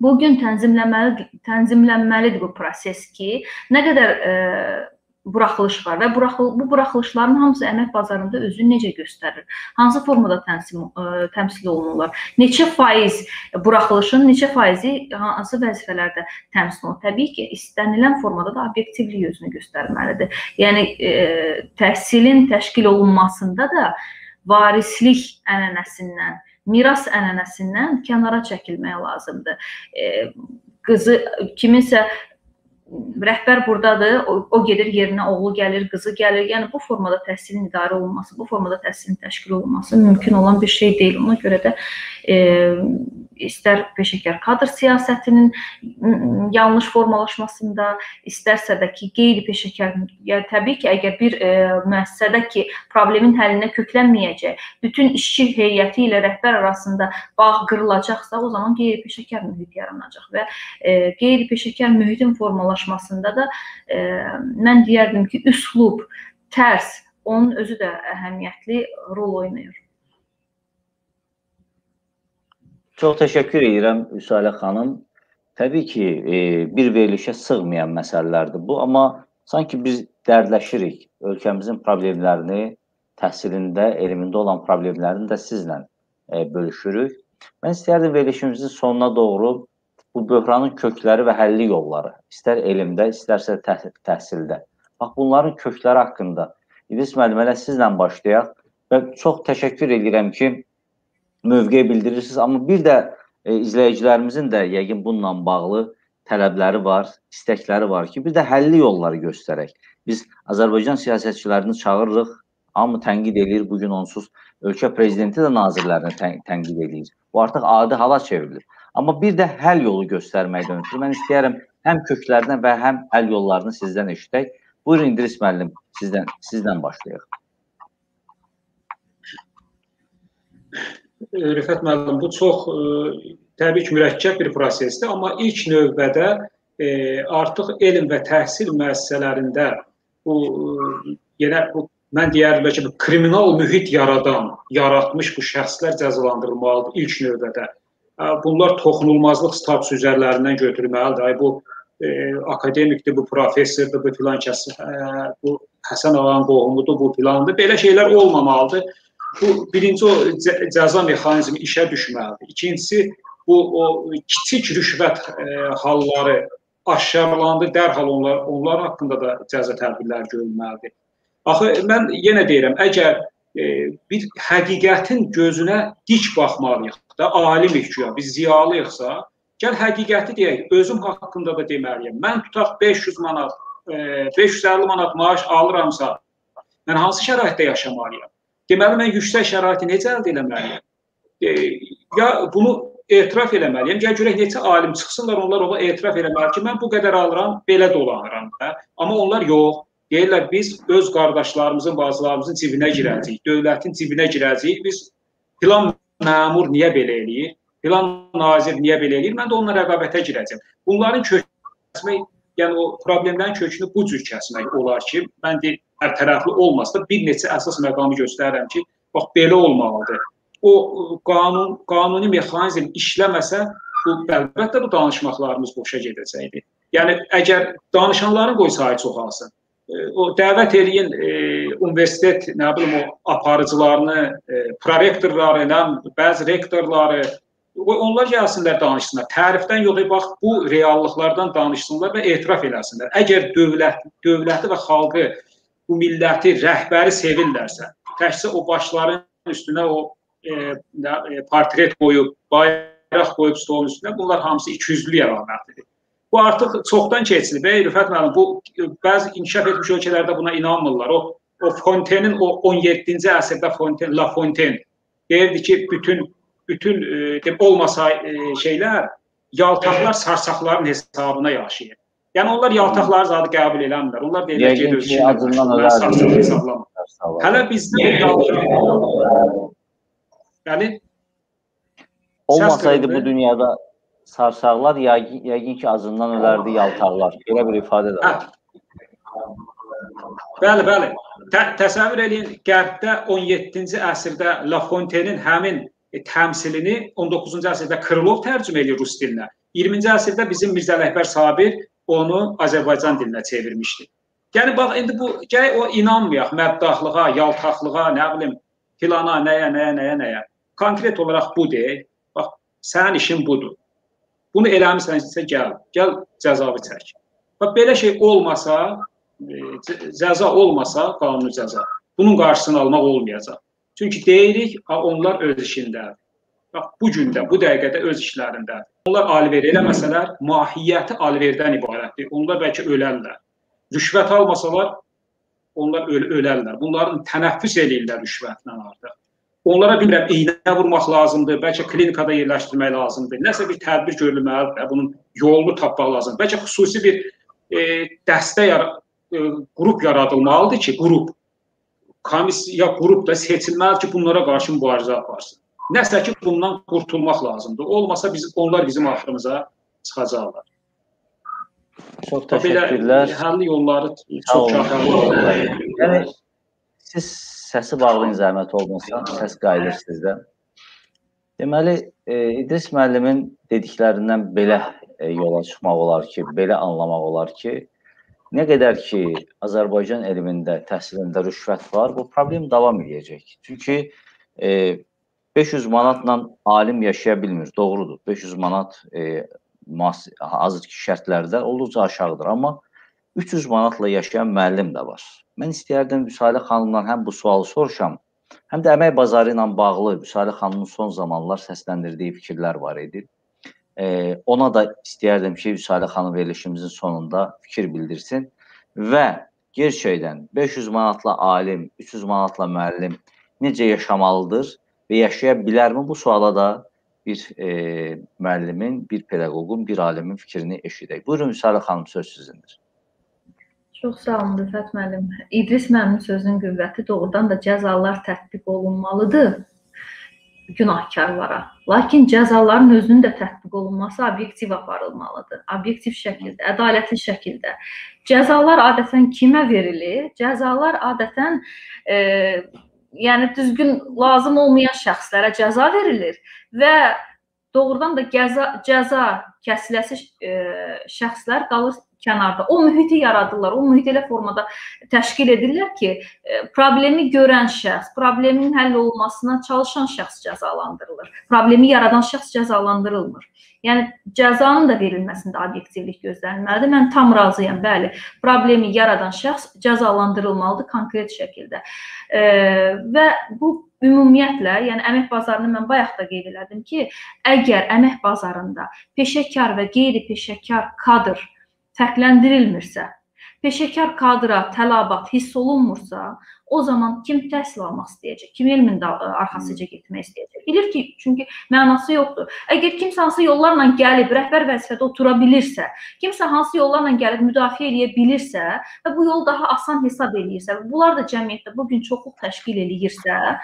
Bu gün tənzimləməli tənzimlənməlidir bu proses ki, nə qədər e, buraxılış var və buraxıl bu buraxılışların hamısı əmək bazarında özünü necə göstərir? Hansı formada təmsil ə, e, təmsil olunurlar? Neçə faiz buraxılışın neçə faizi hansı vəzifələrdə təmsil olunur? Təbii ki, istənilən formada da obyektivlik özünü göstərməlidir. Yəni ə, e, təhsilin təşkil olunmasında da varislik ənənəsindən, miras ənənəsindən kənara çəkilmək lazımdır. E, qızı kiminsə rəhbər burdadır, o, o gedir yerinə oğlu gəlir, qızı gəlir. Yəni bu formada təhsilin idarə olunması, bu formada təhsilin təşkil olunması mümkün olan bir şey deyil. Ona görə də e, istər peşəkar kadr siyasətinin yanlış formalaşmasında, istərsə də ki, qeyri-peşəkar, yəni təbii ki, əgər bir e, müəssisədə ki, problemin həllinə köklənməyəcək, bütün işçi heyəti ilə rəhbər arasında bağ qırılacaqsa, o zaman qeyri-peşəkar mühit yaranacaq və e, qeyri-peşəkar mühitin formalaşmasında da e, mən deyərdim ki, üslub, tərs onun özü də əhəmiyyətli rol oynayır. Çox təşəkkür edirəm Üsalə xanım. Təbii ki, e, bir verilişə sığmayan məsələlərdir bu, amma sanki biz dərdləşirik ölkəmizin problemlərini, təhsilində, elmində olan problemlərini də sizlə e, bölüşürük. Mən istərdim verilişimizin sonuna doğru bu böhranın kökləri və həlli yolları, istər elmdə, istərsə təh təhsildə. Bax bunların kökləri haqqında İdris müəllim elə sizlə başlayaq və çox təşəkkür edirəm ki, mövqe bildirirsiniz, amma bir də e, izləyicilərimizin də yəqin bununla bağlı tələbləri var, istəkləri var ki, bir də həlli yolları göstərək. Biz Azərbaycan siyasətçilərini çağırırıq, hamı tənqid eləyir, bu gün onsuz ölkə prezidenti də nazirlərini tən tənqid eləyir. Bu artıq adi hala çevrilir. Amma bir də həll yolu göstərməkdən ötürü mən istəyərəm həm köklərdən və həm həll yollarını sizdən eşidək. Buyurun İdris müəllim, sizdən sizdən başlayaq. Rüfət müəllim, bu çox ə, təbii ki, mürəkkəb bir prosesdir, amma ilk növbədə ə, artıq elm və təhsil müəssisələrində bu ə, yenə bu mən deyərdim ki, bu kriminal mühit yaradan, yaratmış bu şəxslər cəzalandırılmalıdır ilk növbədə. Bunlar toxunulmazlıq statusu üzərlərindən götürülməlidir. Ay bu e, akademikdir, bu professordur, bu filan kəs, e, bu Həsən ağanın qohumudur, bu filandır. Belə şeylər olmamalıdır bu birinci o cəza mexanizmi işə düşməlidir. İkincisi bu o kiçik rüşvət e, halları aşkarlandı, dərhal onlar onlar haqqında da cəza tədbirləri görülməlidir. Axı mən yenə deyirəm, əgər e, bir həqiqətin gözünə dik baxmalıyıq da, alimik ki, biz ziyalıyıqsa, gəl həqiqəti deyək, özüm haqqında da deməliyəm. Mən tutaq 500 manat, e, 550 manat maaş alıramsa, mən hansı şəraitdə yaşamalıyam? Deməli mən yüksək şəraiti necə əldə etməliyəm? E, ya bunu etiraf eləməliyəm. Gəl görək neçə alim çıxsınlar, onlar ona etiraf eləməli ki, mən bu qədər alıram, belə dolanıram da. Amma onlar yox. Deyirlər biz öz qardaşlarımızın, bacılarımızın cibinə girəcəyik, dövlətin cibinə girəcəyik. Biz filan məmur niyə belə eləyir? Filan nazir niyə belə eləyir? Mən də onunla rəqabətə girəcəm. Bunların kökləşmək, yəni o problemlərin kökünü bu cür kəsmək olar ki, mən deyirəm hər tərəfli olmasa da bir neçə əsas məqamı göstərirəm ki, bax belə olmalıdır. O qanun qanuni mexanizm işləməsə, bu əlbəttə bu danışmaqlarımız boşa gedəcəkdi. Yəni əgər danışanların qoy sayı çoxalsın. O dəvət eləyin e, universitet, nə bilim o aparıcılarını, e, prorektorlarını, bəzi rektorları onlar gəlsinlər danışsınlar. Tərifdən yox, bax bu reallıqlardan danışsınlar və etiraf eləsinlər. Əgər dövlət, dövləti və xalqı bu milləti, rəhbəri sevirlərsə, təkcə o başların üstünə o e, e, portret qoyub, bayraq qoyub stolun üstünə. Bunlar hamısı ikiyüzlülük əlamətidir. Bu artıq çoxdan keçilib. Ey Rüfət müəllim, bu bəzi inkişaf etmiş ölkələrdə buna inanmırlar. O o Fontenin o 17-ci əsrdə Fonten, La Fontaine deyirdi ki, bütün bütün e, olmasa e, şeylər yaltaqlar sarsaqların hesabına yaşayır. Yəni onlar yaltaqları zadı qəbul eləmirlər. Onlar deyirlər ki, öz adından ölər. hesablamır. Hələ bizdə yaltaq. Yəni olmasaydı bu dünyada sarsaqlar yəqin, yəqin ki, azından ölərdi yaltaqlar. Belə bir ifadə də var. Bəli, bəli. Tə təsəvvür eləyin, Qərbdə 17-ci əsrdə La Fontaine'in həmin e, təmsilini 19-cu əsrdə Krılov tərcümə edir rus dilinə. 20-ci əsrdə bizim Mirzə Ələkbər Sabir onu Azərbaycan dilinə çevirmişdi. Yəni bax indi bu gəl o inanmayaq məddahlığa, yaltaqlığa, nə bilim filana, nəyə, nəyə, nəyə, nəyə. Konkret olaraq bu deyil. Bax sənin işin budur. Bunu eləmisənsə gəl, gəl cəzavı çək. Bax belə şey olmasa, e, cəza olmasa qanuni cəza. Bunun qarşısını almaq olmayacaq. Çünki deyirik, onlar öz işindədir. Bax bu gündə, bu dəqiqədə öz işlərindədir. Onlar alver eləməsələr, mahiyyəti alverdən ibarətdir. Onlar bəlkə ölərlər. Rüşvət almasalar, onlar öl ölərlər. Bunların tənəffüs eləyirlər rüşvətlə artıq. Onlara bilmirəm, iynə vurmaq lazımdır, bəlkə klinikada yerləşdirmək lazımdır. Nəsə bir tədbir görülməlidir, bunun yolunu tapmaq lazımdır. Bəlkə xüsusi bir e, dəstə yara e, qrup yaradılmalıdır ki, qrup komissiya qrup da seçilməlidir ki, bunlara qarşı mübarizə aparsın. Nəsə ki, bundan qurtulmaq lazımdır. Olmasa biz onlar bizim axırımıza çıxacaqlar. Çox təşəkkürlər. Belə həlli yolları çox çaşarlı. Yəni siz səsi bağlayın zəhmət olmasa, səs qayıdır sizdə. Deməli, e, İdris müəllimin dediklərindən belə e, yola çıxmaq olar ki, belə anlamaq olar ki, nə qədər ki Azərbaycan elmində, təhsilində rüşvət var, bu problem davam edəcək. Çünki e, 500 manatla alim yaşaya bilmir. Doğrudur. 500 manat e, hazırki şərtlərdə olduqca aşağıdır, amma 300 manatla yaşayan müəllim də var. Mən istəyərdim Vüsalə xanımdan həm bu sualı soruşam, həm də əmək bazarı ilə bağlı Vüsalə xanımın son zamanlar səsləndirdiyi fikirlər var idi. E, ona da istəyərdim ki, Vüsalə xanım verilişimizin sonunda fikir bildirsin və gerçəkdən 500 manatla alim, 300 manatla müəllim necə yaşamalıdır və yaşaya bilərmi bu suala da bir e, müəllimin, bir pedaqoqun, bir alimin fikrini eşidək. Buyurun Vüsalə xanım söz sizindir. Çox sağ olun Rüfət müəllim. İdris müəllimin sözünün qüvvəti doğrudan da cəzalar tətbiq olunmalıdır günahkarlara. Lakin cəzaların özünün də tətbiq olunması obyektiv aparılmalıdır. Obyektiv şəkildə, ədalətli şəkildə. Cəzalar adətən kimə verilir? Cəzalar adətən e, yəni düzgün lazım olmayan şəxslərə cəza verilir və doğrudan da cəza cəza kəsiləsi e, şəxslər qalır kənarda. O mühiti yaradırlar. O mühit elə formada təşkil edirlər ki, e, problemi görən şəxs, problemin həll olunmasına çalışan şəxs cəzalandırılır. Problemi yaradan şəxs cəzalandırılmır. Yəni cəzanın da verilməsində obyektivlik gözlənilməlidir. Mən tam razıyam. Bəli, problemi yaradan şəxs cəzalandırılmalıdır konkret şəkildə. E, və bu ümumiyyətlə, yəni əmək bazarını mən bayaq da qeyd elədim ki, əgər əmək bazarında peşəkar və qeyri-peşəkar kadr fərqləndirilmirsə, peşəkar kadra tələbat hiss olunmursa, o zaman kim təhsil almaq istəyəcək? Kim elmin arxasıca getmək istəyəcək? Bilir ki, çünki mənası yoxdur. Əgər kimsə hansı yollarla gəlib rəhbər vəzifədə otura bilirsə, kimsə hansı yollarla gəlib müdafiə edə bilirsə və bu yol daha asan hesab eləyirsə bunlar da cəmiyyətdə bu gün çoxluq təşkil eləyirsə,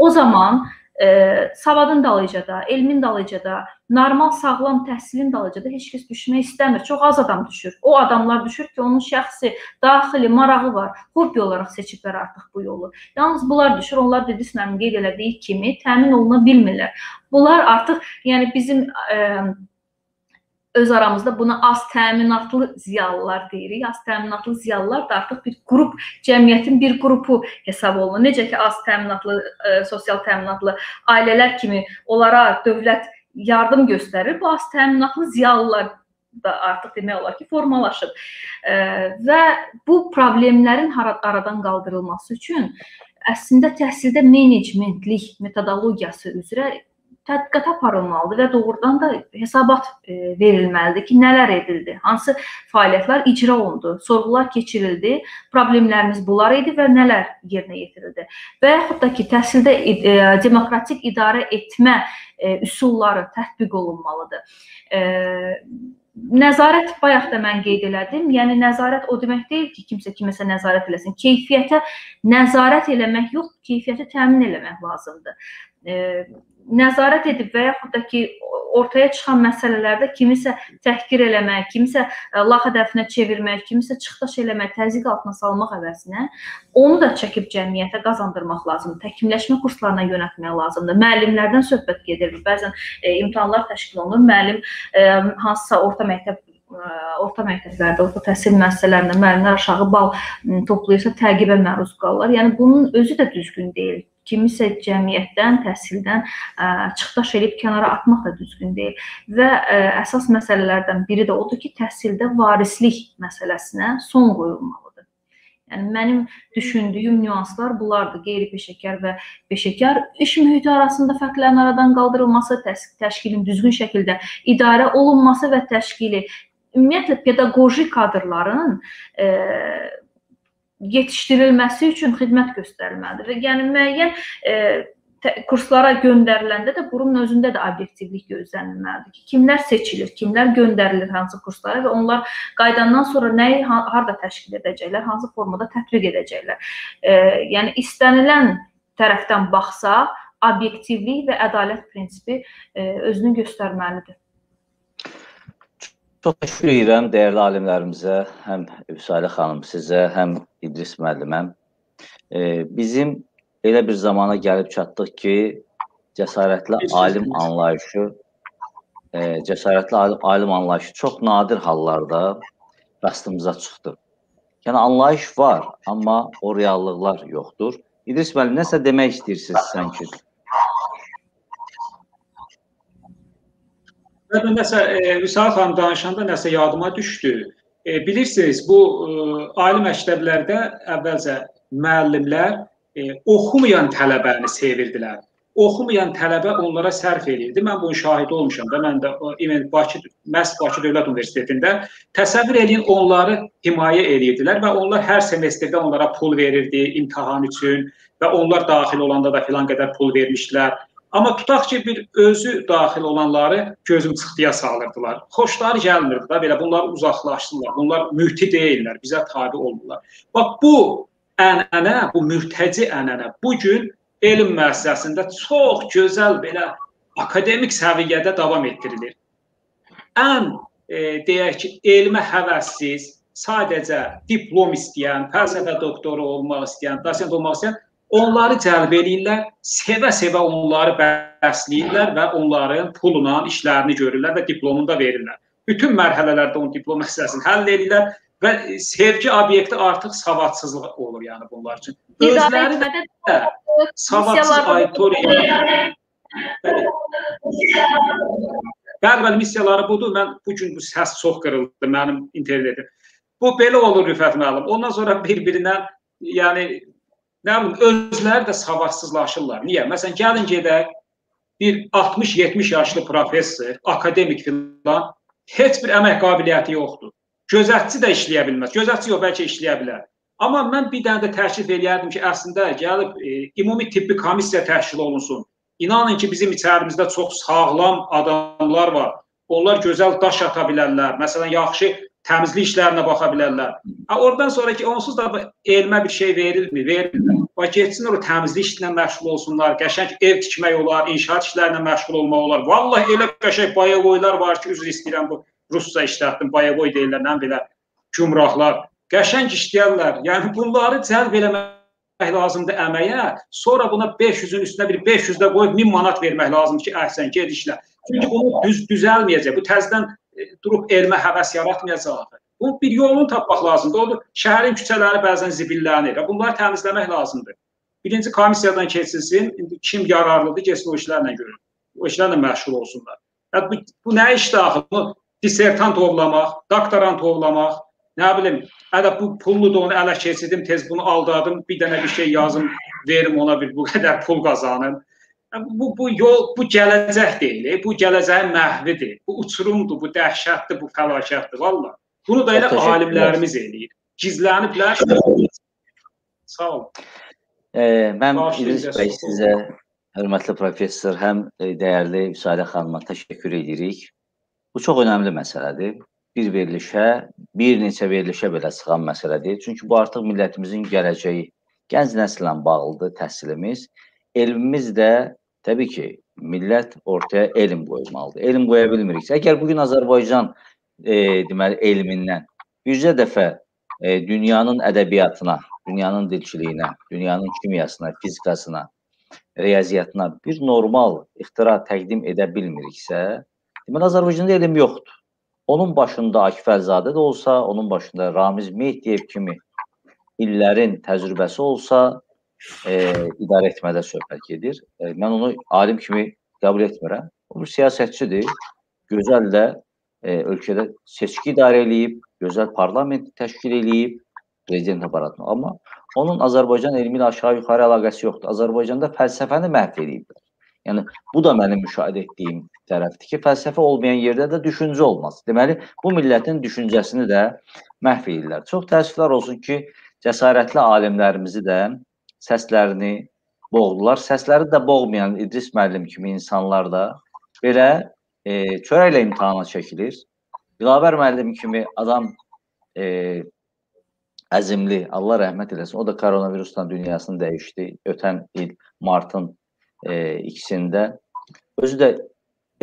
o zaman e, savadın dalıcada, elmin dalıcada, normal sağlam təhsilin dalıcada heç kəs düşmək istəmir. Çox az adam düşür. O adamlar düşür ki, onun şəxsi, daxili marağı var. Hobbi olaraq seçiblər artıq bu yolu. Yalnız bunlar düşür. Onlar dedi mənim qeyd elədiyi kimi təmin oluna bilmirlər. Bunlar artıq yəni bizim e, öz aramızda buna az təminatlı ziyalılar deyirik. Az təminatlı ziyalılar da artıq bir qrup, cəmiyyətin bir qrupu hesab olunur. Necə ki, az təminatlı, e, sosial təminatlı ailələr kimi onlara dövlət yardım göstərir. Bu az təminatlı ziyalılar da artıq demək olar ki, formalaşıb. Və bu problemlərin aradan qaldırılması üçün əslində təhsildə menecmentlik metodologiyası üzrə tədqiqat aparılmalıdır və doğrudan da hesabat verilməlidir ki, nələr edildi, hansı fəaliyyətlər icra olundu, sorğular keçirildi, problemlərimiz bunlar idi və nələr yerinə yetirildi. Və yaxud da ki, təhsildə demokratik idarə etmə üsulları tətbiq olunmalıdır. E, Nəzarət bayaq da mən qeyd elədim. Yəni nəzarət o demək deyil ki, kimsə kiməsə nəzarət eləsin. Keyfiyyətə nəzarət eləmək yox, keyfiyyəti təmin eləmək lazımdır. Nəzarət edib və yaxud da ki, ortaya çıxan məsələlərdə kimisə təhqir eləmək, kimisə e, lağ hədəfinə çevirmək, kimisə çıxdaş eləmək, təzyiq altına salmaq əvəzinə onu da çəkib cəmiyyətə qazandırmaq lazımdır. Təkmilləşmə kurslarına yönəltmək lazımdır. Müəllimlərdən söhbət gedir. Bəzən e, imtahanlar təşkil olunur. Müəllim e, hansısa orta məktəb e, orta məktəblərdə, orta təhsil müəssisələrində müəllimlər aşağı bal toplayırsa təqibə məruz qalırlar. Yəni bunun özü də düzgün deyil kimisə cəmiyyətdən, təhsildən ə, çıxdaş edib kənara atmaq da düzgün deyil. Və ə, əsas məsələlərdən biri də odur ki, təhsildə varislik məsələsinə son qoyulmalıdır. Yəni mənim düşündüyüm nüanslar bunlardır. Qeyri-peşəkar və peşəkar iş mühiti arasında fərqlərin aradan qaldırılması, təşkilin düzgün şəkildə idarə olunması və təşkili ümumiyyətlə pedaqoji kadrların e, yetişdirilməsi üçün xidmət göstərilməlidir və yəni müəyyən e, kurslara göndəriləndə də bunun özündə də obyektivlik gözlənilməlidir ki, kimlər seçilir, kimlər göndərilir hansı kurslara və onlar qaydandan sonra nəyi harda təşkil edəcəklər, hansı formada tətbiq edəcəklər. E, yəni istənilən tərəfdən baxsaq, obyektivlik və ədalət prinsipi e, özünü göstərməlidir. Çox təşəkkür edirəm dəyərli alimlərimizə, həm Vüsalə xanım sizə, həm İdris müəlliməm. E, bizim elə bir zamana gəlib çatdıq ki, cəsarətli alim anlayışı e, cəsarətli alim, alim anlayışı çox nadir hallarda rastımıza çıxdı. Yəni anlayış var, amma o reallıqlar yoxdur. İdris müəllim, nəsə demək istəyirsiniz sən ki? Mən nəsə e, Vüsal xanım danışanda nəsə yadıma düşdü. E, bilirsiniz, bu e, ali məktəblərdə əvvəlcə müəllimlər e, oxumayan tələbəni sevirdilər. Oxumayan tələbə onlara sərf edirdi. Mən bunun şahidi olmuşam da. Mən də İmen Bakı məhz Bakı Dövlət Universitetində təsəvvür eləyin onları himayə edirdilər və onlar hər semestrdə onlara pul verirdi imtahan üçün və onlar daxil olanda da filan qədər pul vermişdilər. Amma tutaq ki, bir özü daxil olanları gözüm çıxdıya salırdılar. Xoşları gəlmirdi da belə bunlar uzaqlaşdılar. Bunlar mühti deyillər, bizə tabe oldular. Bax bu ənənə, bu mühtəci ənənə bu gün elm müəssisəsində çox gözəl belə akademik səviyyədə davam etdirilir. Ən e, deyək ki, elmə həvəssiz, sadəcə diplom istəyən, fəlsəfə doktoru olmaq istəyən, dosent olmaq istəyən onları cəlb eləyirlər, sevə-sevə onları bəsləyirlər və onların puluna işlərini görürlər və diplomunu da verirlər. Bütün mərhələlərdə onun diplom məsələsini həll edirlər və sevgi obyekti artıq savadsızlıq olur yəni bunlar üçün. Özləri də savadsız auditoriya. Bəli, bəli, missiyaları budur. Mən bu gün bu səs çox qırıldı mənim internetim. Bu belə olur Rüfət müəllim. Ondan sonra bir-birinə yəni nə bilim özləri də savadsızlaşırlar. Niyə? Məsələn, gəlin gedək bir 60-70 yaşlı professor, akademik filan heç bir əmək qabiliyyəti yoxdur. Gözətçi də işləyə bilməz. Gözətçi yox, bəlkə işləyə bilər. Amma mən bir dənə də təklif eləyərdim ki, əslində gəlib e, ümumi tibbi komissiya təşkil olunsun. İnanın ki, bizim içərimizdə çox sağlam adamlar var. Onlar gözəl daş ata bilərlər. Məsələn, yaxşı təmizlik işlərinə baxa bilərlər. Ha, oradan sonraki onsuz da elmə bir şey verilmi? Verilmir. Və getsinlər o təmizlik işlə məşğul olsunlar, qəşəng ev tikmək olar, inşaat işlərinə məşğul olmaq olar. Vallahi elə qəşəng bayevoylar var ki, üzr istəyirəm bu rusca işlətdim, bayevoy deyirlər, nə belə gümrahlar. Qəşəng işləyərlər. Yəni bunları cəlb eləmək lazımdır əməyə. Sonra buna 500-ün üstünə bir 500 də qoyub 1000 manat vermək lazımdır ki, əhsən ged işlə. Çünki bunu düz düzəlməyəcək. Bu təzədən durub elmə həvəs yaratmayacaq. Bu bir yolunu tapmaq lazımdır. Odur, şəhərin küçələri bəzən zibillənir. Bunları təmizləmək lazımdır. Birinci komissiyadan keçilsin, indi kim yararlıdır, getsin o işlərlə görür. O işlərlə məşğul olsunlar. Yəni, bu, bu nə iş daxil? Bu dissertant ovlamaq, doktorant ovlamaq, nə bilim, hələ bu pulludur, onu ələ keçirdim, tez bunu aldadım, bir dənə bir şey yazım, verim ona bir bu qədər pul qazanım. Bu bu yol bu gələcək deyil, e, bu gələcəyin məhvidir. Bu uçurumdur, bu dəhşətdir, bu fəlakətdir valla. Bunu da elə alimlərimiz eləyir. Gizləniblər. Sağ olun. E, mən İdris bəy sizə hörmətli professor, həm dəyərli Müsadə xanıma təşəkkür edirik. Bu çox önəmli məsələdir. Bir verilişə, bir neçə verilişə belə çıxan məsələdir. Çünki bu artıq millətimizin gələcəyi, gənc nəsillə bağlıdır təhsilimiz. Elmimiz də təbii ki, millət ortaya elm qoymalıdır. Elm qoya bilmiriksə, əgər bu gün Azərbaycan e, deməli elmindən yüzə dəfə e, dünyanın ədəbiyyatına, dünyanın dilçiliyinə, dünyanın kimyasına, fizikasına, riyaziyyatına bir normal ixtira təqdim edə bilmiriksə, deməli Azərbaycanda elm yoxdur. Onun başında Akif Əlzadə də olsa, onun başında Ramiz Mehdiyev kimi illərin təcrübəsi olsa, e, idarə etmədə söhbət gedir. E, mən onu alim kimi qəbul etmirəm. O bir siyasətçidir. Gözəl də e, ölkədə seçki idarə eləyib, gözəl parlament təşkil eləyib prezident aparatını. Amma onun Azərbaycan elmi ilə aşağı-yuxarı əlaqəsi yoxdur. Azərbaycanda fəlsəfəni məhv ediblər. Yəni bu da mənim müşahidə etdiyim tərəfdir ki, fəlsəfə olmayan yerdə də düşüncə olmaz. Deməli, bu millətin düşüncəsini də məhv edirlər. Çox təəssüflər olsun ki, cəsarətli alimlərimizi də səslərini boğdular. Səsləri də boğmayan İdris müəllim kimi insanlar da belə e, çörəklə imtahana çəkilir. Dilavər müəllim kimi adam e, əzimli, Allah rəhmət eləsin. O da koronavirusdan dünyasını dəyişdi. Ötən il martın e, ikisində özü də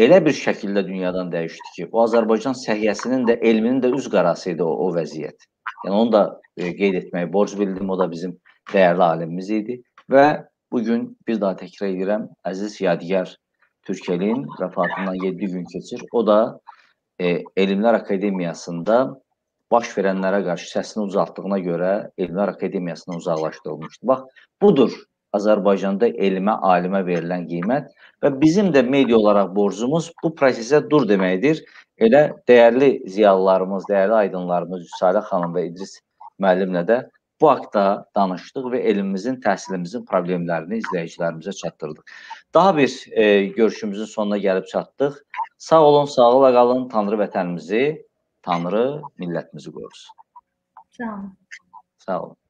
elə bir şəkildə dünyadan dəyişdi ki, o Azərbaycan səhiyyəsinin də elminin də üz qarası idi o, o vəziyyət. Yəni onu da e, qeyd etməyi borc bildim. O da bizim dəyərli alimimiz idi və bu gün bir daha təkrar edirəm, əziz Yadigar Türkəlin vəfatından 7 gün keçir. O da e, Elmlər Akademiyasında baş verənlərə qarşı səsini ucaltdığına görə Elmlər Akademiyasından uzaqlaşdırılmışdı. Bax, budur Azərbaycanda elmə, alimə verilən qiymət və bizim də media olaraq borcumuz bu prosesə dur deməkdir. Elə dəyərli ziyalılarımız, dəyərli aydınlarımız Salə xanım və İdris müəllimlə də bu haqda danışdıq və elmimizin, təhsilimizin problemlərini izləyicilərimizə çatdırdıq. Daha bir e, görüşümüzün sonuna gəlib çatdıq. Sağ olun, sağlıqla qalın. Tanrı vətənimizi, Tanrı millətimizi qorusun. Sağ olun. Sağ olun.